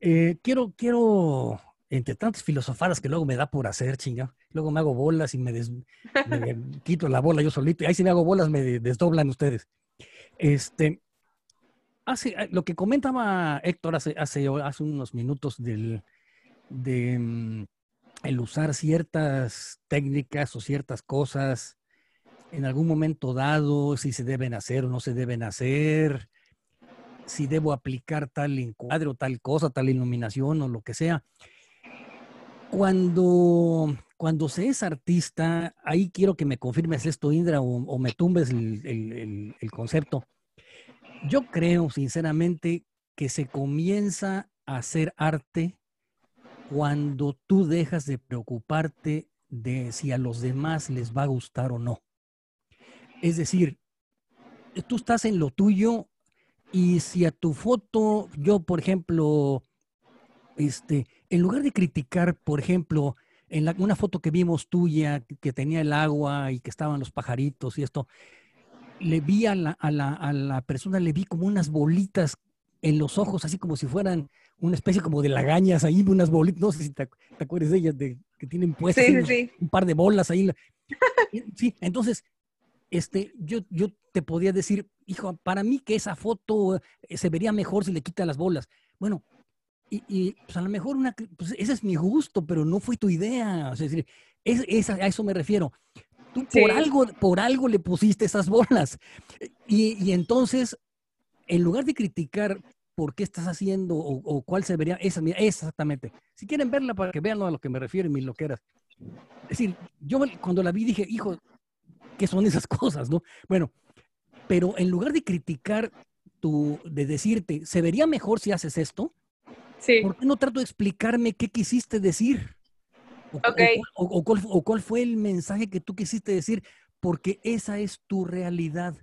Eh, quiero, quiero, entre tantas filosofadas que luego me da por hacer, chinga, luego me hago bolas y me, quito la bola yo solito, y ahí si me hago bolas me desdoblan ustedes. Este, hace, eh, lo que comentaba Héctor hace, hace, hace unos minutos del, de mm, el usar ciertas técnicas o ciertas cosas en algún momento dado, si se deben hacer o no se deben hacer, si debo aplicar tal encuadre o tal cosa, tal iluminación o lo que sea. Cuando, cuando se es artista, ahí quiero que me confirmes esto, Indra, o, me tumbes el, el concepto. Yo creo, sinceramente, que se comienza a hacer arte cuando tú dejas de preocuparte de si a los demás les va a gustar o no. Es decir, tú estás en lo tuyo y si a tu foto, yo por ejemplo, este, en lugar de criticar, por ejemplo, en una foto que vimos tuya, que tenía el agua y que estaban los pajaritos y esto, le vi a la, a la, a la persona, le vi como unas bolitas en los ojos, así como si fueran una especie como de lagañas ahí, unas bolitas, no sé si te, acuerdas de ellas, de, que tienen puestas un par de bolas ahí. Sí, entonces, este, yo, yo te podía decir, hijo, para mí que esa foto eh, se vería mejor si le quita las bolas. Bueno, y, pues a lo mejor una, pues ese es mi gusto, pero no fue tu idea. es decir, es, a eso me refiero. Tú por, algo, por algo le pusiste esas bolas. Y, y, entonces, en lugar de criticar por qué estás haciendo o, cuál se vería, esa, exactamente. Si quieren verla para que vean a lo que me refiero, mis loqueras. Es decir, yo cuando la vi dije, hijo, ¿qué son esas cosas, no? Bueno, pero en lugar de criticar tu, de decirte, ¿se vería mejor si haces esto? Sí. ¿Por qué no trato de explicarme qué quisiste decir? O, o, cuál, o, cuál, fue el mensaje que tú quisiste decir, porque esa es tu realidad.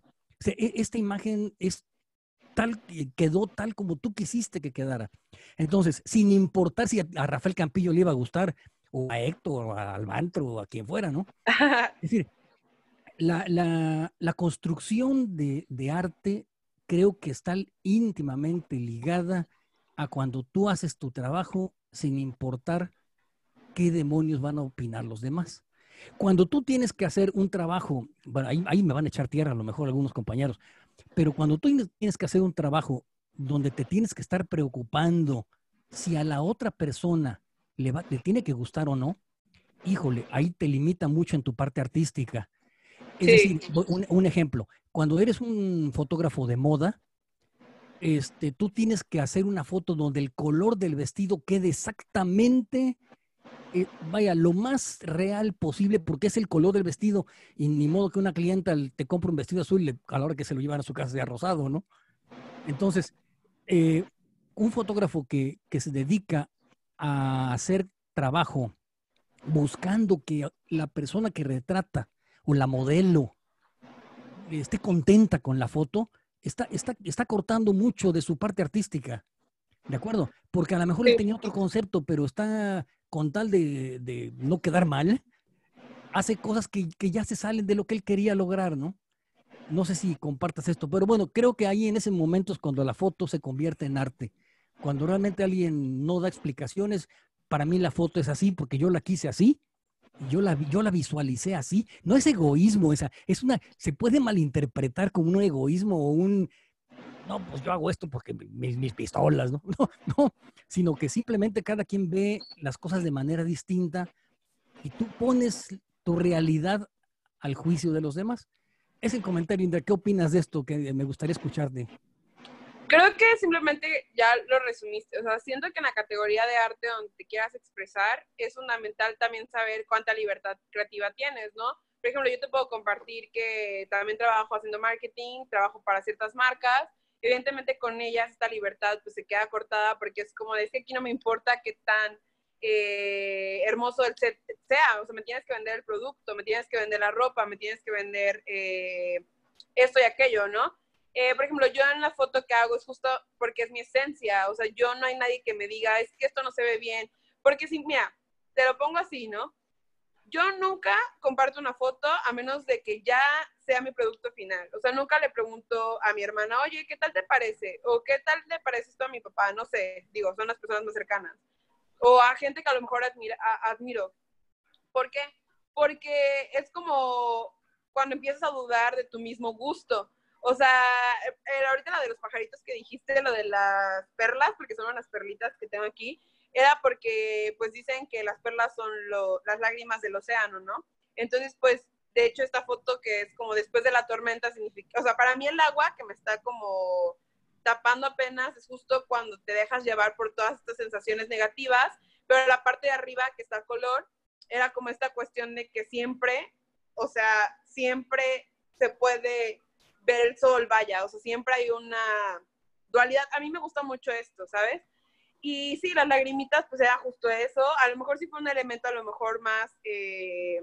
E, esta imagen es tal, quedó tal como tú quisiste que quedara. Entonces, sin importar si a, Rafael Campillo le iba a gustar, o a Héctor, o a Almantro, o a quien fuera, ¿no? es decir, la, la, la construcción de, de, arte creo que está íntimamente ligada a cuando tú haces tu trabajo sin importar qué demonios van a opinar los demás. Cuando tú tienes que hacer un trabajo, bueno, ahí, ahí me van a echar tierra a lo mejor algunos compañeros, pero cuando tú tienes que hacer un trabajo donde te tienes que estar preocupando si a la otra persona le, va, le tiene que gustar o no, híjole, ahí te limita mucho en tu parte artística. Es decir, un, ejemplo, cuando eres un fotógrafo de moda, este, tú tienes que hacer una foto donde el color del vestido quede exactamente, eh, vaya, lo más real posible, porque es el color del vestido, y ni modo que una clienta te compre un vestido azul y a la hora que se lo llevan a su casa sea rosado, ¿no? Entonces, eh, un fotógrafo que, que se dedica a hacer trabajo buscando que la persona que retrata o la modelo esté contenta con la foto, está, está, está cortando mucho de su parte artística. ¿De acuerdo? Porque a lo mejor él tenía otro concepto, pero está con tal de, de no quedar mal, hace cosas que, que, ya se salen de lo que él quería lograr, ¿no? No sé si compartas esto, pero bueno, creo que ahí en ese momento es cuando la foto se convierte en arte. Cuando realmente alguien no da explicaciones, para mí la foto es así porque yo la quise así yo la, yo la visualicé así. No es egoísmo, esa, es una, se puede malinterpretar como un egoísmo o un, no, pues yo hago esto porque mis, mis pistolas, ¿no? No, no, sino que simplemente cada quien ve las cosas de manera distinta y tú pones tu realidad al juicio de los demás. Es el comentario, Indra. ¿Qué opinas de esto? Que me gustaría escucharte. Creo que simplemente ya lo resumiste. O sea, siento que en la categoría de arte donde te quieras expresar es fundamental también saber cuánta libertad creativa tienes, ¿no? Por ejemplo, yo te puedo compartir que también trabajo haciendo marketing, trabajo para ciertas marcas. Evidentemente con ellas esta libertad pues se queda cortada porque es como de, que aquí no me importa qué tan eh, hermoso el set sea. O sea, me tienes que vender el producto, me tienes que vender la ropa, me tienes que vender eh, esto y aquello, ¿no? Eh, por ejemplo, yo en la foto que hago es justo porque es mi esencia, o sea, yo no hay nadie que me diga, es que esto no se ve bien, porque si, mira, te lo pongo así, ¿no? yo nunca comparto una foto a menos de que ya sea mi producto final. O sea, nunca le pregunto a mi hermana, oye, ¿qué tal te parece? O ¿qué tal le parece esto a mi papá? No sé, digo, son las personas más cercanas. O a gente que a lo mejor admira, admiro. ¿Por qué? Porque es como cuando empiezas a dudar de tu mismo gusto. O sea, eh, ahorita la de los pajaritos que dijiste, lo de las perlas, porque son unas perlitas que tengo aquí, era porque pues dicen que las perlas son las lágrimas del océano, ¿no? Entonces, pues, de hecho, esta foto que es como después de la tormenta significa, o sea, para mí el agua que me está como tapando apenas es justo cuando te dejas llevar por todas estas sensaciones negativas, pero la parte de arriba que está color era como esta cuestión de que siempre, o sea, siempre se puede ver el sol, vaya, o sea, siempre hay una dualidad. A mí me gusta mucho esto, ¿sabes? Y sí, las lagrimitas, pues era justo eso. A lo mejor sí fue un elemento a lo mejor más eh,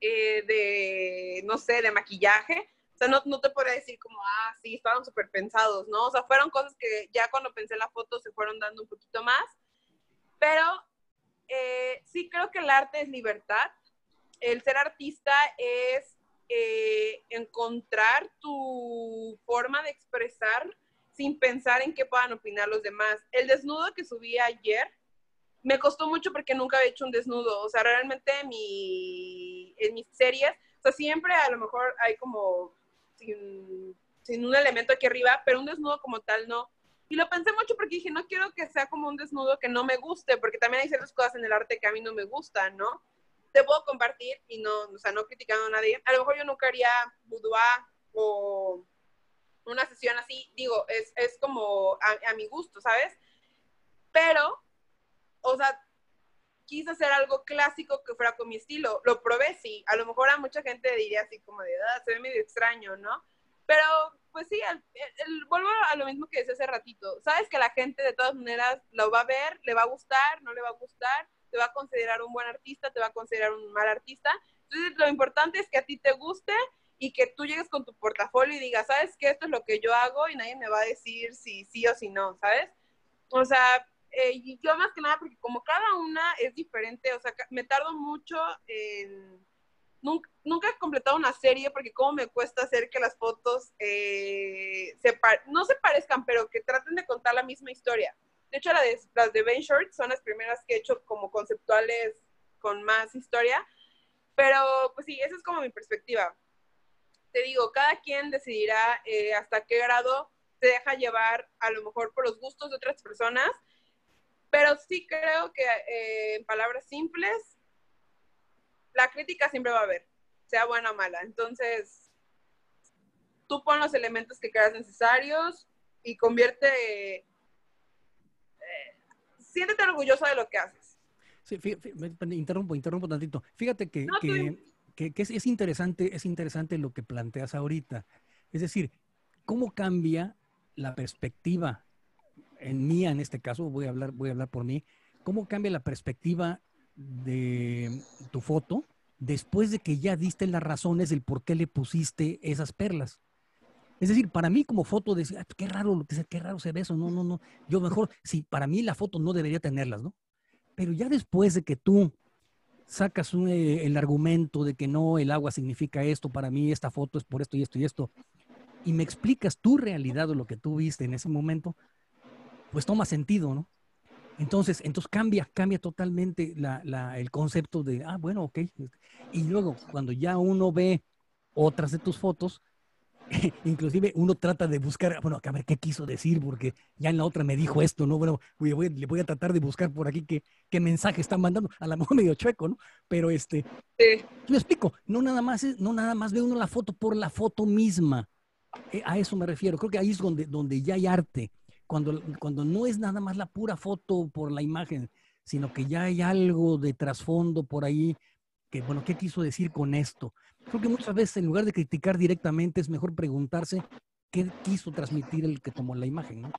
eh, de, no sé, de maquillaje. O sea, no, no te podría decir como, ah, sí, estaban súper pensados, ¿no? O sea, fueron cosas que ya cuando pensé la foto se fueron dando un poquito más. Pero eh, sí creo que el arte es libertad. El ser artista es encontrar tu forma de expresar sin pensar en qué puedan opinar los demás. El desnudo que subí ayer me costó mucho porque nunca había hecho un desnudo. O sea, realmente mi, en mis series, o sea, siempre a lo mejor hay como sin, sin un elemento aquí arriba, pero un desnudo como tal no. Y lo pensé mucho porque dije, no quiero que sea como un desnudo que no me guste, porque también hay ciertas cosas en el arte que a mí no me gustan, ¿no? Te puedo compartir y no, o sea, no criticando a nadie. A lo mejor yo nunca haría boudoir o una sesión así, digo, es, es como a, mi gusto, ¿sabes? Pero, o sea, quise hacer algo clásico que fuera con mi estilo. Lo probé, sí. A lo mejor a mucha gente diría así como de, ah, se ve medio extraño, ¿no? Pero, pues sí, vuelvo a lo mismo que decía hace ratito. Sabes que la gente de todas maneras lo va a ver, le va a gustar, no le va a gustar, te va a considerar un buen artista, te va a considerar un mal artista. Entonces, lo importante es que a ti te guste y que tú llegues con tu portafolio y digas, ¿sabes qué? Esto es lo que yo hago y nadie me va a decir si sí o si no, ¿sabes? O sea, eh, yo más que nada, porque como cada una es diferente, o sea, me tardo mucho en... Nunca, nunca he completado una serie porque como me cuesta hacer que las fotos eh, se no se parezcan, pero que traten de contar la misma historia. De hecho, las de, las de Ben Short son las primeras que he hecho como conceptuales con más historia. Pero, pues sí, esa es como mi perspectiva te digo, cada quien decidirá eh, hasta qué grado se deja llevar a lo mejor por los gustos de otras personas, pero sí creo que eh, en palabras simples, la crítica siempre va a haber, sea buena o mala. Entonces, tú pon los elementos que creas necesarios y convierte, siéntete orgulloso de lo que haces. Sí, interrumpo, interrumpo tantito. Fíjate que, que, es, interesante, es interesante lo que planteas ahorita. Es decir, ¿cómo cambia la perspectiva en mía, en este caso, voy a hablar, voy a hablar por mí, cómo cambia la perspectiva de tu foto después de que ya diste las razones del por qué le pusiste esas perlas? Es decir, para mí como foto decía, qué raro, qué raro se ve eso, no, no, no. Yo mejor, sí, para mí la foto no debería tenerlas, ¿no? Pero ya después de que tú sacas eh, el argumento de que no, el agua significa esto, para mí esta foto es por esto y esto y esto, y me explicas tu realidad o lo que tú viste en ese momento, pues toma sentido, ¿no? Entonces, entonces cambia, cambia totalmente el concepto de, ah, bueno, ok. Y luego, cuando ya uno ve otras de tus fotos, inclusive uno trata de buscar, bueno, a ver qué quiso decir, porque ya en la otra me dijo esto, ¿no? Bueno, le voy a tratar de buscar por aquí qué, qué mensaje están mandando, a la mejor medio chueco, ¿no? Pero este, sí. me explico, no nada más, no nada más ve uno la foto por la foto misma, eh, a eso me refiero, creo que ahí es donde, donde ya hay arte, cuando, cuando no es nada más la pura foto por la imagen, sino que ya hay algo de trasfondo por ahí, que, bueno, ¿qué quiso decir con esto? Creo que muchas veces en lugar de criticar directamente es mejor preguntarse qué quiso transmitir el que tomó la imagen, ¿no?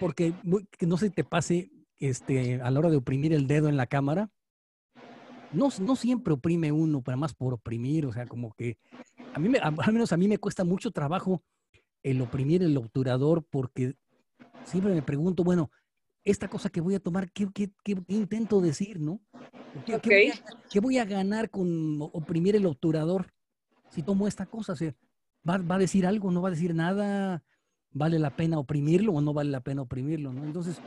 Porque que no se te pase este, a la hora de oprimir el dedo en la cámara. No, no siempre oprime uno, pero más por oprimir, o sea, como que a mí, al menos a mí me cuesta mucho trabajo el oprimir el obturador porque siempre me pregunto, bueno, esta cosa que voy a tomar, ¿qué, qué, qué intento decir, no? ¿Qué, voy, a, ganar con oprimir el obturador si tomo esta cosa? ¿va, ¿va, a decir algo? ¿No va a decir nada? ¿Vale la pena oprimirlo o no vale la pena oprimirlo? ¿no? Entonces,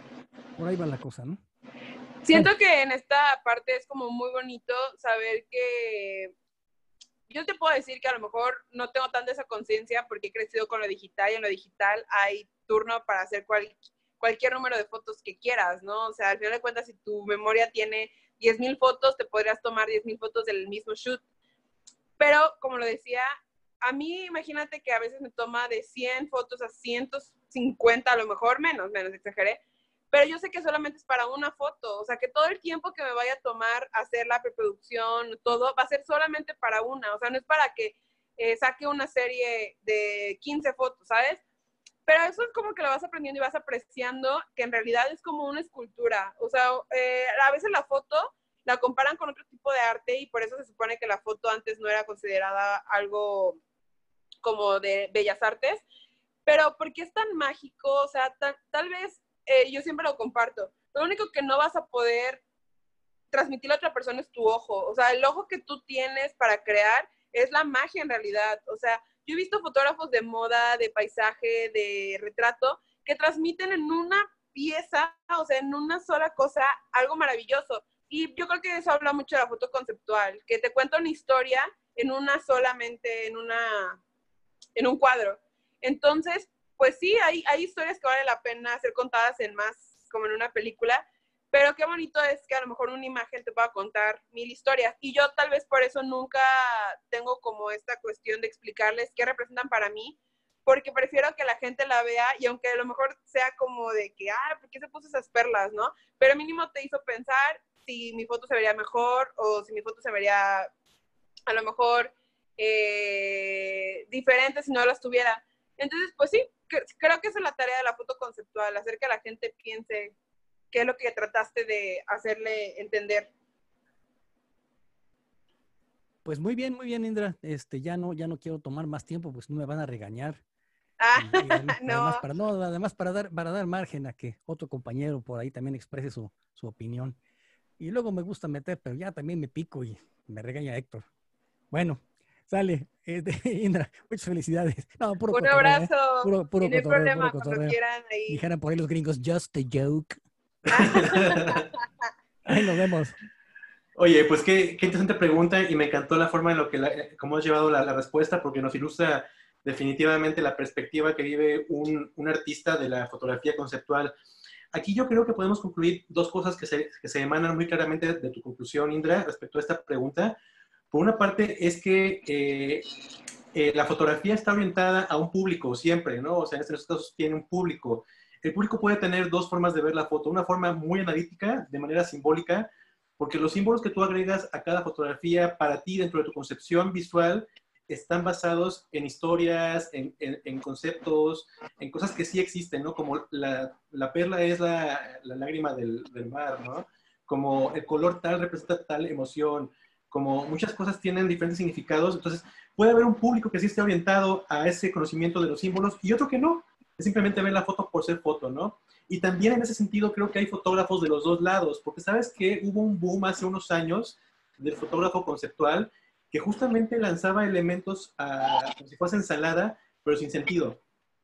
por ahí va la cosa, ¿no? Siento que en esta parte es como muy bonito saber que yo te puedo decir que a lo mejor no tengo tanta esa conciencia porque he crecido con lo digital y en lo digital hay turno para hacer cualquier número de fotos que quieras, ¿no? O sea, al final de cuentas, si tu memoria tiene 10.000 fotos, te podrías tomar 10.000 fotos del mismo shoot. Pero, como lo decía, a mí imagínate que a veces me toma de 100 fotos a 150, a lo mejor menos, menos exageré, pero yo sé que solamente es para una foto, o sea, que todo el tiempo que me vaya a tomar hacer la preproducción, todo, va a ser solamente para una, o sea, no es para que eh, saque una serie de 15 fotos, ¿sabes? Pero eso es como que lo vas aprendiendo y vas apreciando que en realidad es como una escultura, o sea, eh, a veces la foto la comparan con otro tipo de arte y por eso se supone que la foto antes no era considerada algo como de bellas artes, pero porque es tan mágico, o sea, tal vez eh, yo siempre lo comparto. Lo único que no vas a poder transmitir a otra persona es tu ojo. O sea, el ojo que tú tienes para crear es la magia en realidad. O sea, yo he visto fotógrafos de moda, de paisaje, de retrato, que transmiten en una pieza, o sea, en una sola cosa, algo maravilloso. Y yo creo que eso habla mucho de la foto conceptual, que te cuenta una historia en una solamente, en una, en un cuadro. Entonces, pues sí, hay, hay historias que vale la pena ser contadas en más, como en una película, pero qué bonito es que a lo mejor una imagen te pueda contar mil historias. Y yo tal vez por eso nunca tengo como esta cuestión de explicarles qué representan para mí, porque prefiero que la gente la vea y aunque a lo mejor sea como de que, ah, ¿por qué se puso esas perlas, no? Pero mínimo te hizo pensar si mi foto se vería mejor o si mi foto se vería a lo mejor eh, diferente si no las tuviera. Entonces, pues sí, creo que esa es la tarea de la foto conceptual, hacer que la gente piense qué es lo que trataste de hacerle entender. Pues muy bien, muy bien, Indra. Este, ya no, ya no quiero tomar más tiempo, pues no me van a regañar. Ah, no. Además para, no, además para dar, para dar margen a que otro compañero por ahí también exprese su, su opinión. Y luego me gusta meter, pero ya también me pico y me regaña Héctor. Bueno, Sale, este, Indra, muchas felicidades. No, puro Un ¿eh? abrazo. Puro, puro no hay problema, cuando quieran ahí. Dijeran por ahí los gringos, just a joke. Ahí nos vemos. Oye, pues qué, qué, interesante pregunta y me encantó la forma en lo que, la, cómo has llevado la, la, respuesta porque nos ilustra definitivamente la perspectiva que vive un, un, artista de la fotografía conceptual. Aquí yo creo que podemos concluir dos cosas que se, que se emanan muy claramente de tu conclusión, Indra, respecto a esta pregunta. Por una parte es que eh, eh, la fotografía está orientada a un público siempre, ¿no? O sea, en estos casos tiene un público. El público puede tener dos formas de ver la foto. Una forma muy analítica, de manera simbólica, porque los símbolos que tú agregas a cada fotografía para ti dentro de tu concepción visual están basados en historias, en, conceptos, en cosas que sí existen, ¿no? Como la, la perla es la, la lágrima del, del, mar, ¿no? Como el color tal representa tal emoción, como muchas cosas tienen diferentes significados, entonces puede haber un público que sí esté orientado a ese conocimiento de los símbolos y otro que no, es simplemente ver la foto por ser foto, ¿no? Y también en ese sentido creo que hay fotógrafos de los dos lados, porque sabes que hubo un boom hace unos años del fotógrafo conceptual que justamente lanzaba elementos a, como si fuese ensalada, pero sin sentido.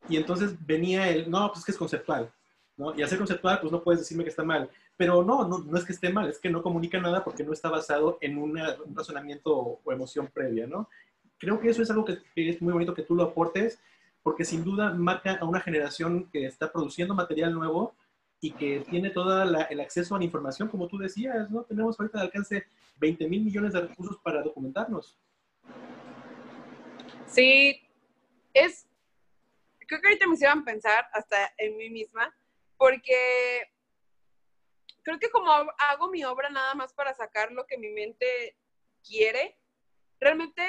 Y entonces venía el, no, pues es que es conceptual, ¿no? Y hacer conceptual, pues no puedes decirme que está mal. Pero no, no, no, es que esté mal, es que no comunica nada porque no está basado en un razonamiento o emoción previa, ¿no? Creo que eso es algo que, es muy bonito que tú lo aportes, porque sin duda marca a una generación que está produciendo material nuevo y que tiene todo el acceso a la información, como tú decías, ¿no? Tenemos ahorita de alcance 20 mil millones de recursos para documentarnos. Sí, es, creo que ahorita me hicieron pensar hasta en mí misma, porque creo que como hago mi obra nada más para sacar lo que mi mente quiere, realmente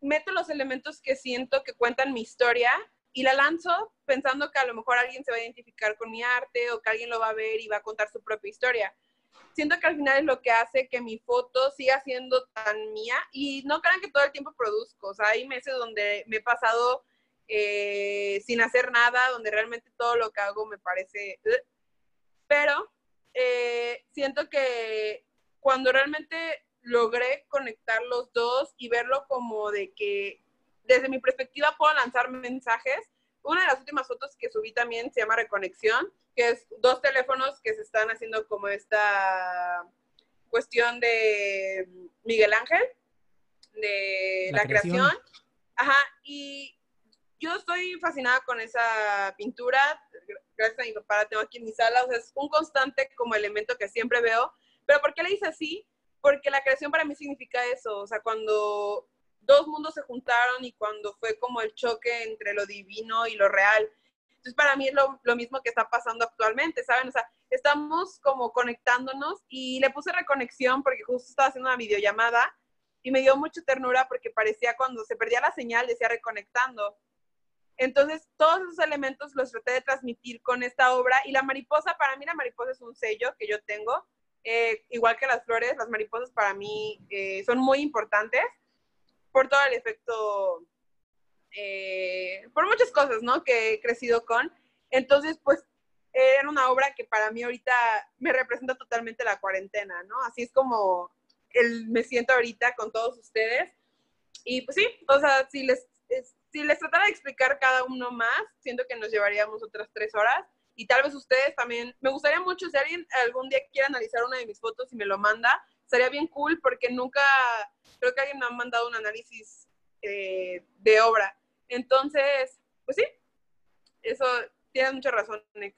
meto los elementos que siento que cuentan mi historia y la lanzo pensando que a lo mejor alguien se va a identificar con mi arte o que alguien lo va a ver y va a contar su propia historia. Siento que al final es lo que hace que mi foto siga siendo tan mía y no crean que todo el tiempo produzco, o sea, hay meses donde me he pasado eh, sin hacer nada, donde realmente todo lo que hago me parece... Pero eh, siento que cuando realmente logré conectar los dos y verlo como de que desde mi perspectiva puedo lanzar mensajes. Una de las últimas fotos que subí también se llama Reconexión, que es dos teléfonos que se están haciendo como esta cuestión de Miguel Ángel, de la, creación. Ajá, y yo estoy fascinada con esa pintura. Gracias a mi papá la tengo aquí en mi sala. O sea, es un constante como elemento que siempre veo. Pero ¿por qué le hice así? Porque la creación para mí significa eso. O sea, cuando dos mundos se juntaron y cuando fue como el choque entre lo divino y lo real. Entonces, para mí es lo, mismo que está pasando actualmente, ¿saben? O sea, estamos como conectándonos y le puse reconexión porque justo estaba haciendo una videollamada y me dio mucha ternura porque parecía cuando se perdía la señal, decía reconectando. Entonces, todos esos elementos los traté de transmitir con esta obra y la mariposa, para mí la mariposa es un sello que yo tengo, eh, igual que las flores, las mariposas para mí eh, son muy importantes por todo el efecto, eh, por muchas cosas, ¿no? Que he crecido con. Entonces, pues, era una obra que para mí ahorita me representa totalmente la cuarentena, ¿no? Así es como el, me siento ahorita con todos ustedes. Y pues sí, o sea, si les, si les tratara de explicar cada uno más, siento que nos llevaríamos otras tres horas. Y tal vez ustedes también, me gustaría mucho, si alguien algún día quiere analizar una de mis fotos y me lo manda, estaría bien cool porque nunca, creo que alguien me ha mandado un análisis eh, de obra. Entonces, pues sí, eso tienes mucha razón, Nick.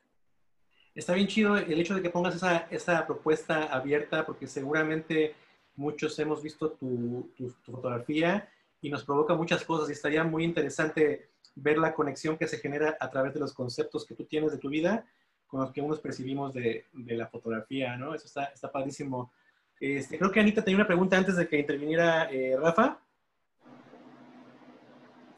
Está bien chido el hecho de que pongas esa, esa propuesta abierta porque seguramente muchos hemos visto tu, tu, fotografía y nos provoca muchas cosas y estaría muy interesante ver la conexión que se genera a través de los conceptos que tú tienes de tu vida con los que unos percibimos de, la fotografía, ¿no? Eso está, está padrísimo. Este, creo que Anita tenía una pregunta antes de que interviniera eh, Rafa.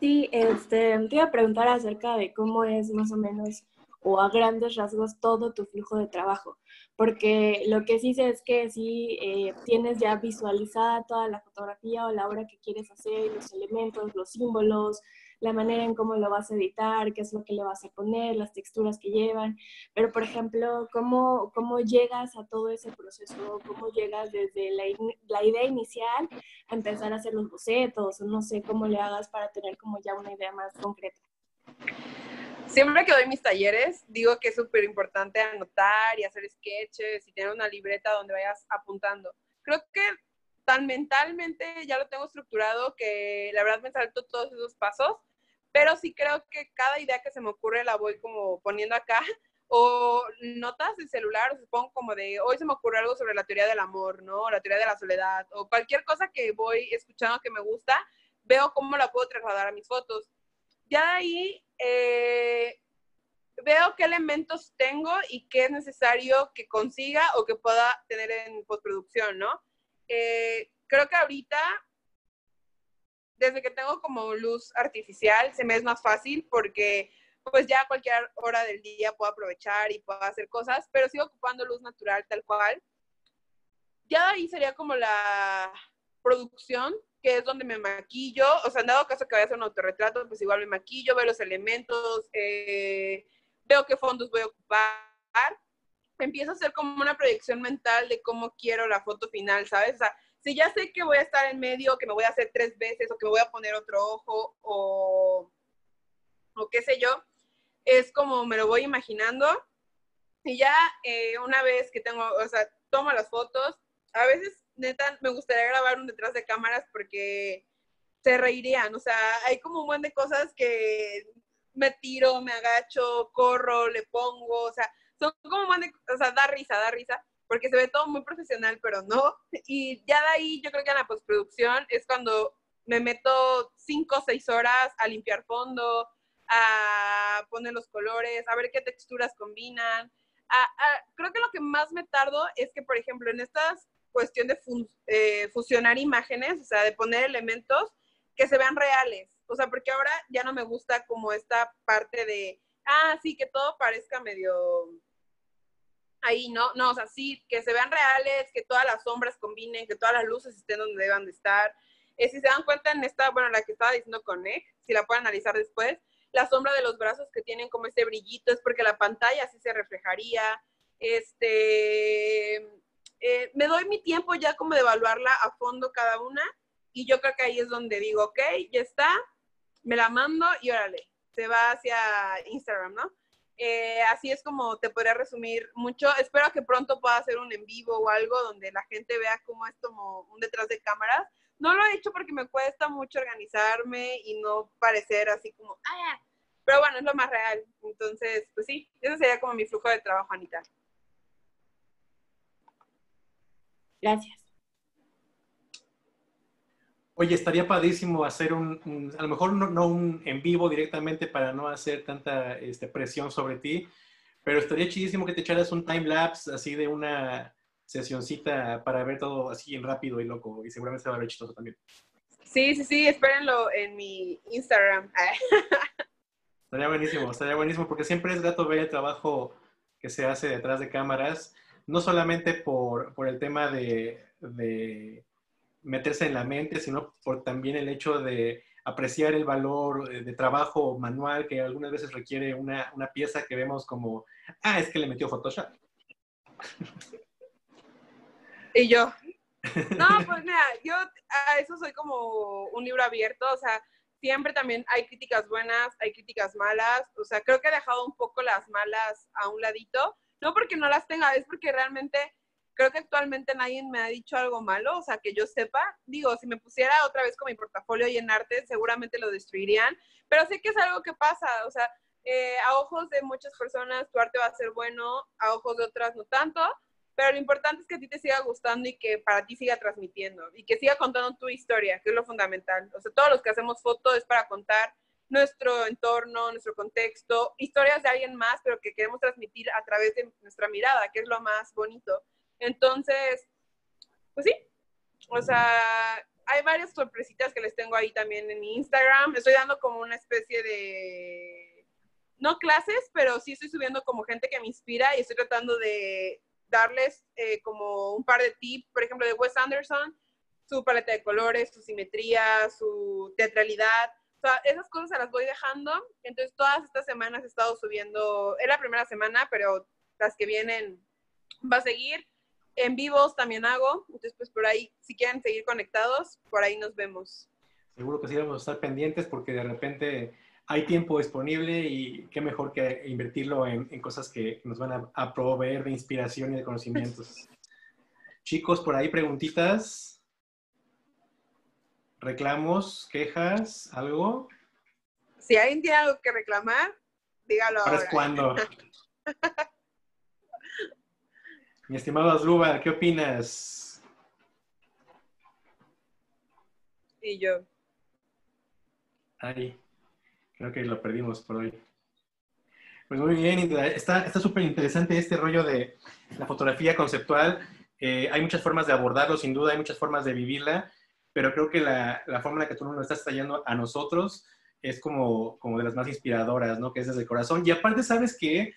Sí, este, te iba a preguntar acerca de cómo es más o menos o a grandes rasgos todo tu flujo de trabajo, porque lo que sí sé es que si eh, tienes ya visualizada toda la fotografía o la obra que quieres hacer, los elementos, los símbolos, la manera en cómo lo vas a editar, qué es lo que le vas a poner, las texturas que llevan, pero por ejemplo, ¿cómo, cómo llegas a todo ese proceso? ¿Cómo llegas desde la, la idea inicial a empezar a hacer los bocetos? No sé cómo le hagas para tener como ya una idea más concreta. Siempre que doy mis talleres, digo que es súper importante anotar y hacer sketches y tener una libreta donde vayas apuntando. Creo que tan mentalmente ya lo tengo estructurado que la verdad me salto todos esos pasos pero sí creo que cada idea que se me ocurre la voy como poniendo acá o notas de celular, o supongo como de, hoy se me ocurre algo sobre la teoría del amor, ¿no? La teoría de la soledad, o cualquier cosa que voy escuchando que me gusta, veo cómo la puedo trasladar a mis fotos. Ya de ahí eh, veo qué elementos tengo y qué es necesario que consiga o que pueda tener en postproducción, ¿no? Eh, creo que ahorita desde que tengo como luz artificial, se me es más fácil porque pues ya a cualquier hora del día puedo aprovechar y puedo hacer cosas, pero sigo ocupando luz natural tal cual. Ya ahí sería como la producción, que es donde me maquillo, o sea, en dado caso que vaya a hacer un autorretrato, pues igual me maquillo, veo los elementos, eh, veo qué fondos voy a ocupar, empiezo a hacer como una proyección mental de cómo quiero la foto final, ¿sabes? O sea, si ya sé que voy a estar en medio, que me voy a hacer tres veces o que me voy a poner otro ojo o, o qué sé yo, es como me lo voy imaginando. Y ya eh, una vez que tengo, o sea, tomo las fotos, a veces neta me gustaría grabar un detrás de cámaras porque se reirían, o sea, hay como un buen de cosas que me tiro, me agacho, corro, le pongo, o sea, son como un buen de, o sea, da risa, da risa, porque se ve todo muy profesional, pero no. Y ya de ahí yo creo que en la postproducción es cuando me meto cinco o seis horas a limpiar fondo, a poner los colores, a ver qué texturas combinan. creo que lo que más me tardo es que, por ejemplo, en esta cuestión de eh, fusionar imágenes, o sea, de poner elementos que se vean reales. O sea, porque ahora ya no me gusta como esta parte de, ah, sí, que todo parezca medio ahí, ¿no? No, o sea, sí, que se vean reales, que todas las sombras combinen, que todas las luces estén donde deban de estar. Eh, si se dan cuenta en esta, bueno, la que estaba diciendo con Nick, si la pueden analizar después, la sombra de los brazos que tienen como ese brillito es porque la pantalla así se reflejaría. Este, eh, me doy mi tiempo ya como de evaluarla a fondo cada una y yo creo que ahí es donde digo, ok, ya está, me la mando y órale, se va hacia Instagram, ¿no? Eh, así es como te podría resumir mucho. Espero que pronto pueda hacer un en vivo o algo donde la gente vea cómo es como un detrás de cámaras. No lo he hecho porque me cuesta mucho organizarme y no parecer así como, ah, pero bueno, es lo más real. Entonces, pues sí, ese sería como mi flujo de trabajo, Anita. Gracias. Oye, estaría padrísimo hacer un, a lo mejor no, un en vivo directamente para no hacer tanta este, presión sobre ti, pero estaría chidísimo que te echaras un time lapse así de una sesioncita para ver todo así en rápido y loco y seguramente se va a ver chistoso también. Sí, sí, sí, espérenlo en mi Instagram. estaría buenísimo, estaría buenísimo porque siempre es grato ver el trabajo que se hace detrás de cámaras, no solamente por, por el tema de, de meterse en la mente, sino por también el hecho de apreciar el valor de trabajo manual que algunas veces requiere una, una pieza que vemos como, ah, es que le metió Photoshop. Y yo, no, pues mira, yo a eso soy como un libro abierto, o sea, siempre también hay críticas buenas, hay críticas malas, o sea, creo que he dejado un poco las malas a un ladito, no porque no las tenga, es porque realmente creo que actualmente nadie me ha dicho algo malo, o sea, que yo sepa. Digo, si me pusiera otra vez con mi portafolio y en arte, seguramente lo destruirían, pero sé que es algo que pasa, o sea, eh, a ojos de muchas personas tu arte va a ser bueno, a ojos de otras no tanto, pero lo importante es que a ti te siga gustando y que para ti siga transmitiendo y que siga contando tu historia, que es lo fundamental. O sea, todos los que hacemos fotos es para contar nuestro entorno, nuestro contexto, historias de alguien más, pero que queremos transmitir a través de nuestra mirada, que es lo más bonito. Entonces, pues sí, o sea, hay varias sorpresitas que les tengo ahí también en Instagram. Estoy dando como una especie de, no clases, pero sí estoy subiendo como gente que me inspira y estoy tratando de darles eh, como un par de tips, por ejemplo, de Wes Anderson, su paleta de colores, su simetría, su teatralidad. O sea, esas cosas se las voy dejando. Entonces, todas estas semanas he estado subiendo, es la primera semana, pero las que vienen va a seguir. En vivos también hago, entonces pues por ahí, si quieren seguir conectados, por ahí nos vemos. Seguro que sí vamos a estar pendientes porque de repente hay tiempo disponible y qué mejor que invertirlo en, cosas que nos van a, proveer de inspiración y de conocimientos. Chicos, por ahí preguntitas, reclamos, quejas, algo. Si alguien tiene algo que reclamar, dígalo ahora. ahora. es cuando. Mi estimado Asluba, ¿qué opinas? Y yo. Ay, creo que lo perdimos por hoy. Pues muy bien, está súper interesante este rollo de la fotografía conceptual. Eh, hay muchas formas de abordarlo, sin duda, hay muchas formas de vivirla, pero creo que la, la forma en la que tú nos estás trayendo a nosotros es como, como de las más inspiradoras, ¿no? Que es desde el corazón. Y aparte, ¿sabes que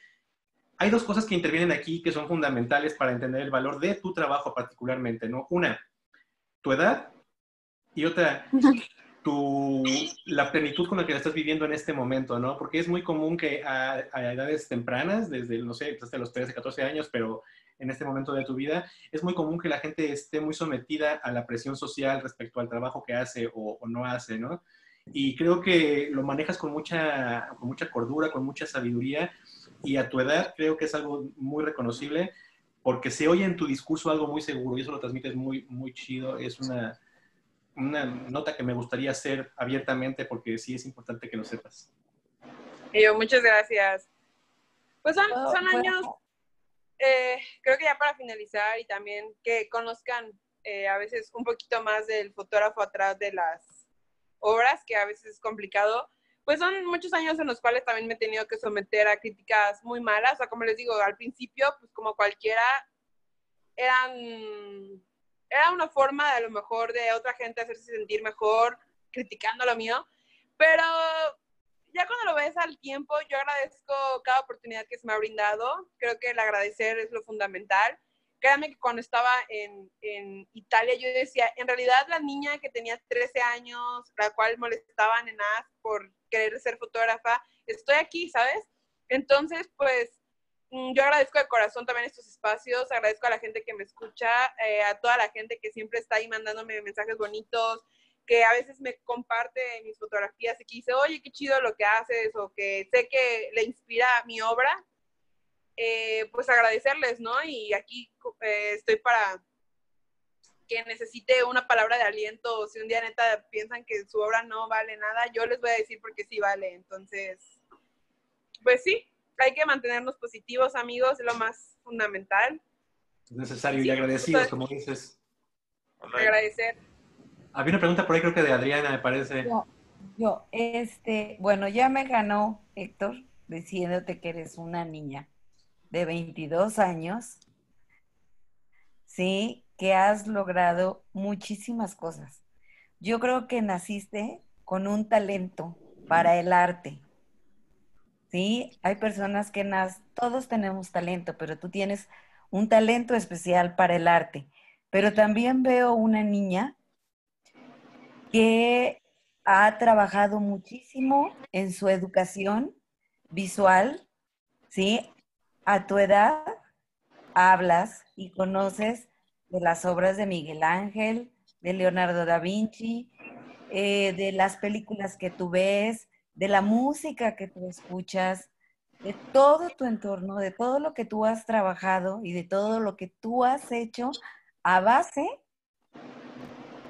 hay dos cosas que intervienen aquí que son fundamentales para entender el valor de tu trabajo particularmente, ¿no? Una, tu edad y otra, tu, la plenitud con la que la estás viviendo en este momento, ¿no? Porque es muy común que a, edades tempranas, desde, no sé, hasta los 13, 14 años, pero en este momento de tu vida, es muy común que la gente esté muy sometida a la presión social respecto al trabajo que hace o, o no hace, ¿no? Y creo que lo manejas con mucha, con mucha cordura, con mucha sabiduría y a tu edad creo que es algo muy reconocible porque se oye en tu discurso algo muy seguro y eso lo transmites muy, muy chido. Es una, una nota que me gustaría hacer abiertamente porque sí es importante que lo sepas. Y yo, muchas gracias. Pues son, oh, son años, eh, creo que ya para finalizar y también que conozcan eh, a veces un poquito más del fotógrafo atrás de las obras, que a veces es complicado pues son muchos años en los cuales también me he tenido que someter a críticas muy malas. O sea, como les digo, al principio, pues como cualquiera, eran, era una forma de a lo mejor de otra gente hacerse sentir mejor criticando lo mío. Pero ya cuando lo ves al tiempo, yo agradezco cada oportunidad que se me ha brindado. Creo que el agradecer es lo fundamental. Créanme que cuando estaba en, en, Italia yo decía, en realidad la niña que tenía 13 años, la cual molestaban en por querer ser fotógrafa, estoy aquí, ¿sabes? Entonces, pues, mm, yo agradezco de corazón también estos espacios, agradezco a la gente que me escucha, eh, a toda la gente que siempre está ahí mandándome mensajes bonitos, que a veces me comparte mis fotografías y que dice, oye, qué chido lo que haces, o que sé que le inspira mi obra, eh, pues agradecerles, ¿no? Y aquí eh, estoy para que necesite una palabra de aliento, si un día neta piensan que su obra no vale nada, yo les voy a decir porque sí vale. Entonces, pues sí, hay que mantenernos positivos, amigos, es lo más fundamental. Es necesario y agradecidos, como dices. Agradecer. Había una pregunta por ahí, creo que de Adriana, me parece. Yo, este, bueno, ya me ganó Héctor diciéndote que eres una niña de 22 años, ¿sí? Que has logrado muchísimas cosas. Yo creo que naciste con un talento para el arte. ¿Sí? Hay personas que nacen, todos tenemos talento, pero tú tienes un talento especial para el arte. Pero también veo una niña que ha trabajado muchísimo en su educación visual, ¿sí? A tu edad hablas y conoces de las obras de Miguel Ángel, de Leonardo da Vinci, eh, de las películas que tú ves, de la música que tú escuchas, de todo tu entorno, de todo lo que tú has trabajado y de todo lo que tú has hecho a base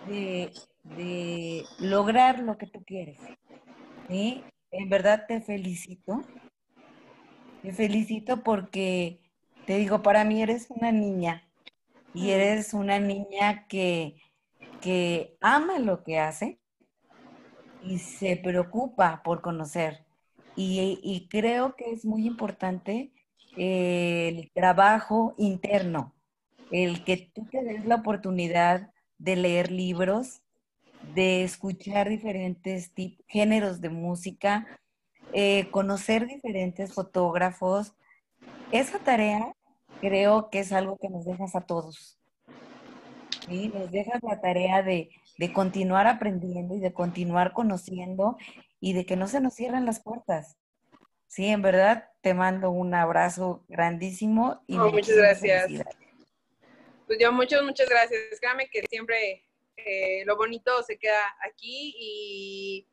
de de lograr lo que tú quieres. ¿sí? En verdad te felicito. Te felicito porque, te digo, para mí eres una niña y eres una niña que, que ama lo que hace y se preocupa por conocer. Y, y creo que es muy importante el trabajo interno, el que tú te des la oportunidad de leer libros, de escuchar diferentes géneros de música, eh, conocer diferentes fotógrafos. Esa tarea creo que es algo que nos dejas a todos. ¿sí? Nos dejas la tarea de, de continuar aprendiendo y de continuar conociendo y de que no se nos cierren las puertas. Sí, en verdad te mando un abrazo grandísimo y muchas gracias. Pues yo muchas, muchas gracias. Créame que siempre eh, lo bonito se queda aquí y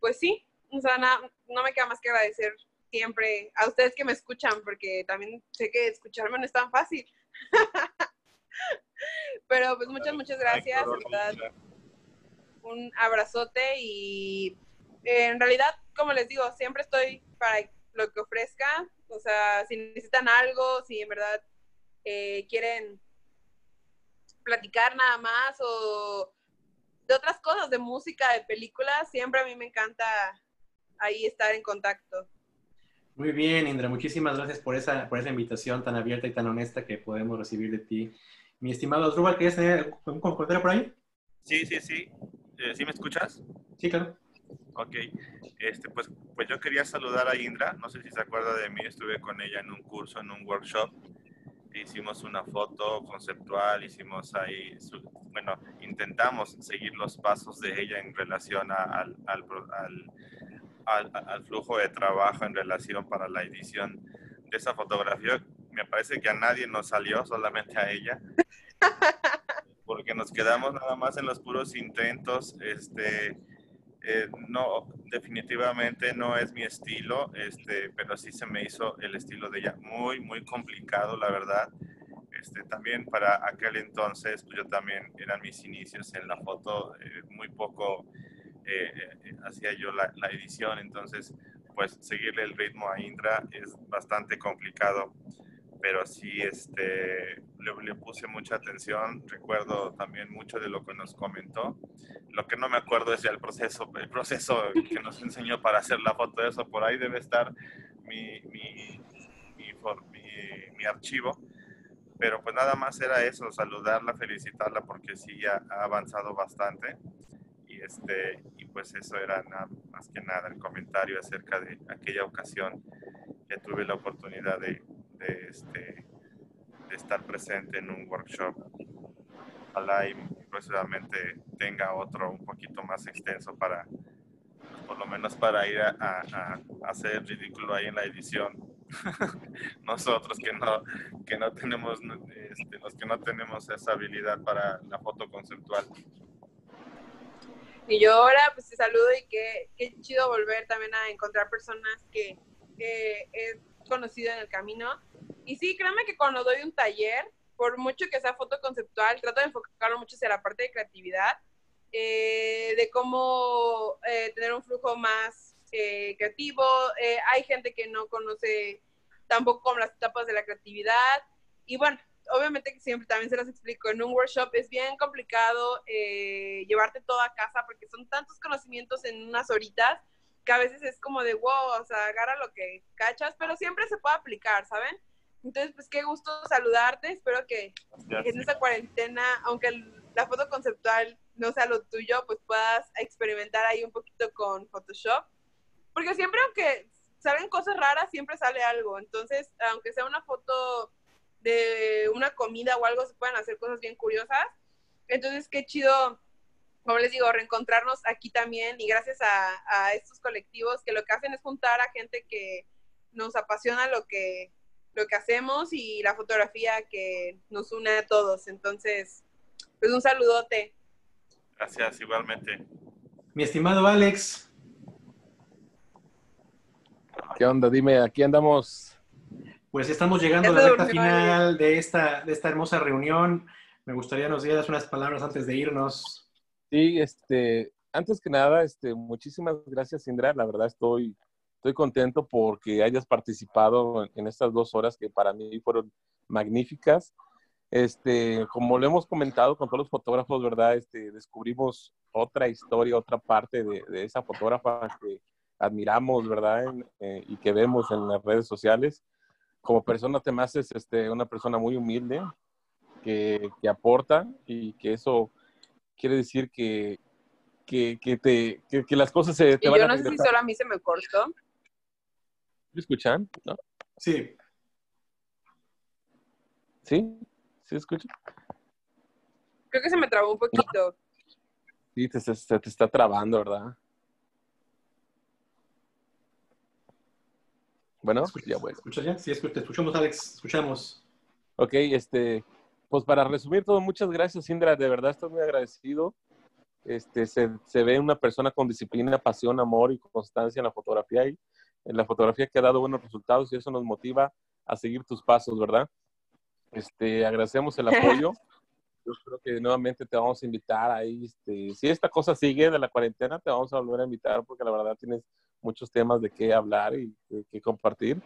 pues sí, o sea, no me queda más que agradecer siempre a ustedes que me escuchan, porque también sé que escucharme no es tan fácil. Pero pues muchas, muchas gracias, Un abrazote y eh, en realidad, como les digo, siempre estoy para lo que ofrezca. O sea, si necesitan algo, si en verdad eh, quieren platicar nada más o de otras cosas, de música, de películas, siempre a mí me encanta ahí estar en contacto. Muy bien, Indra, muchísimas gracias por esa, por esa invitación tan abierta y tan honesta que podemos recibir de ti. Mi estimado Drubal, ¿quieres tener un comentario por ahí? Sí, sí, sí. Eh, ¿Sí me escuchas? Sí, claro. Ok, este, pues, pues yo quería saludar a Indra, no sé si se acuerda de mí, estuve con ella en un curso, en un workshop, hicimos una foto conceptual, hicimos ahí, bueno, intentamos seguir los pasos de ella en relación al, al, al, al, flujo de trabajo en relación para la edición de esa fotografía. Me parece que a nadie nos salió, solamente a ella. Porque nos quedamos nada más en los puros intentos, este, eh, no, definitivamente no es mi estilo, este, pero sí se me hizo el estilo de ella muy, muy complicado, la verdad. Este, también para aquel entonces, pues yo también eran mis inicios en la foto, eh, muy poco eh, hacía yo la, la, edición, entonces pues seguirle el ritmo a Indra es bastante complicado pero sí este, le, puse mucha atención, recuerdo también mucho de lo que nos comentó. Lo que no me acuerdo es ya el proceso, el proceso que nos enseñó para hacer la foto de eso, por ahí debe estar mi, mi, mi archivo. Pero pues nada más era eso, saludarla, felicitarla porque sí ya ha avanzado bastante. Este, y pues eso era nada, más que nada el comentario acerca de aquella ocasión que tuve la oportunidad de, este, estar presente en un workshop. Ojalá y próximamente tenga otro un poquito más extenso para, por lo menos para ir a, a, hacer ridículo ahí en la edición. nosotros que no, que no tenemos, este, los que no tenemos esa habilidad para la foto conceptual. Y yo ahora pues te saludo y qué, qué chido volver también a encontrar personas que, he conocido en el camino. Y sí, créanme que cuando doy un taller, por mucho que sea foto conceptual, trato de enfocarlo mucho hacia la parte de creatividad, eh, de cómo eh, tener un flujo más eh, creativo. hay gente que no conoce tampoco como las etapas de la creatividad. Y bueno, obviamente que siempre también se los explico, en un workshop es bien complicado eh, llevarte todo a casa porque son tantos conocimientos en unas horitas que a veces es como de wow, o sea, agarra lo que cachas, pero siempre se puede aplicar, ¿saben? Entonces, pues qué gusto saludarte, espero que en esta cuarentena, aunque la foto conceptual no sea lo tuyo, pues puedas experimentar ahí un poquito con Photoshop, porque siempre aunque salen cosas raras, siempre sale algo, entonces, aunque sea una foto de una comida o algo, se pueden hacer cosas bien curiosas. Entonces, qué chido, como les digo, reencontrarnos aquí también y gracias a, estos colectivos que lo que hacen es juntar a gente que nos apasiona lo que, lo que hacemos y la fotografía que nos une a todos. Entonces, pues un saludote. Gracias, igualmente. Mi estimado Alex. ¿Qué onda? Dime, aquí andamos pues estamos llegando a la recta final de esta, de esta hermosa reunión. Me gustaría nos dieras unas palabras antes de irnos. Sí, este, antes que nada, este, muchísimas gracias, Indra. La verdad estoy, estoy contento porque hayas participado en, estas dos horas que para mí fueron magníficas. Este, como lo hemos comentado con todos los fotógrafos, ¿verdad? Este, descubrimos otra historia, otra parte de, de esa fotógrafa que admiramos, ¿verdad? Eh, y que vemos en las redes sociales como persona te me haces este, una persona muy humilde, que, que aporta y que eso quiere decir que, que, que te, que, las cosas se te y yo no sé si solo a mí se me cortó. ¿Me escuchan? ¿No? Sí. ¿Sí? ¿Sí escuchan? Creo que se me trabó un poquito. Sí, te, se te está trabando, ¿verdad? Bueno, ya bueno. ¿Escuchas ya? Sí, te escuchamos, Alex. Escuchamos. Ok, este, pues para resumir todo, muchas gracias, Indra. De verdad estoy muy agradecido. Este, se, se ve una persona con disciplina, pasión, amor y constancia en la fotografía y en la fotografía que ha dado buenos resultados y eso nos motiva a seguir tus pasos, ¿verdad? Este, agradecemos el apoyo. Yo creo que nuevamente te vamos a invitar ahí. Este, si esta cosa sigue de la cuarentena, te vamos a volver a invitar porque la verdad tienes muchos temas de qué hablar y de qué compartir.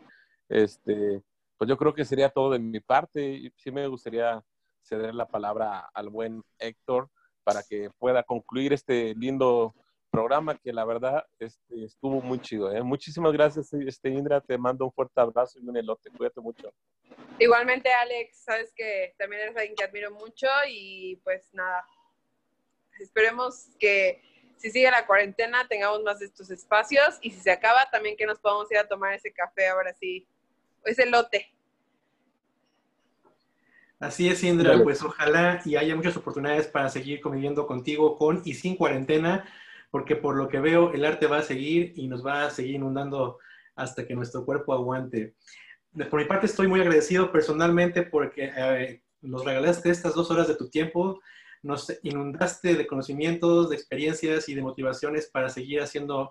Este, pues yo creo que sería todo de mi parte. Y sí me gustaría ceder la palabra al buen Héctor para que pueda concluir este lindo programa que la verdad este, estuvo muy chido. ¿eh? Muchísimas gracias, este, Indra. Te mando un fuerte abrazo y un elote. Cuídate mucho. Igualmente, Alex, sabes que también eres alguien que admiro mucho y pues nada, esperemos que si sigue la cuarentena, tengamos más de estos espacios y si se acaba, también que nos podamos ir a tomar ese café ahora sí, o ese lote. Así es, Indra, pues ojalá y haya muchas oportunidades para seguir conviviendo contigo con y sin cuarentena, porque por lo que veo el arte va a seguir y nos va a seguir inundando hasta que nuestro cuerpo aguante. Por mi parte estoy muy agradecido personalmente porque eh, nos regalaste estas dos horas de tu tiempo, nos inundaste de conocimientos, de experiencias y de motivaciones para seguir haciendo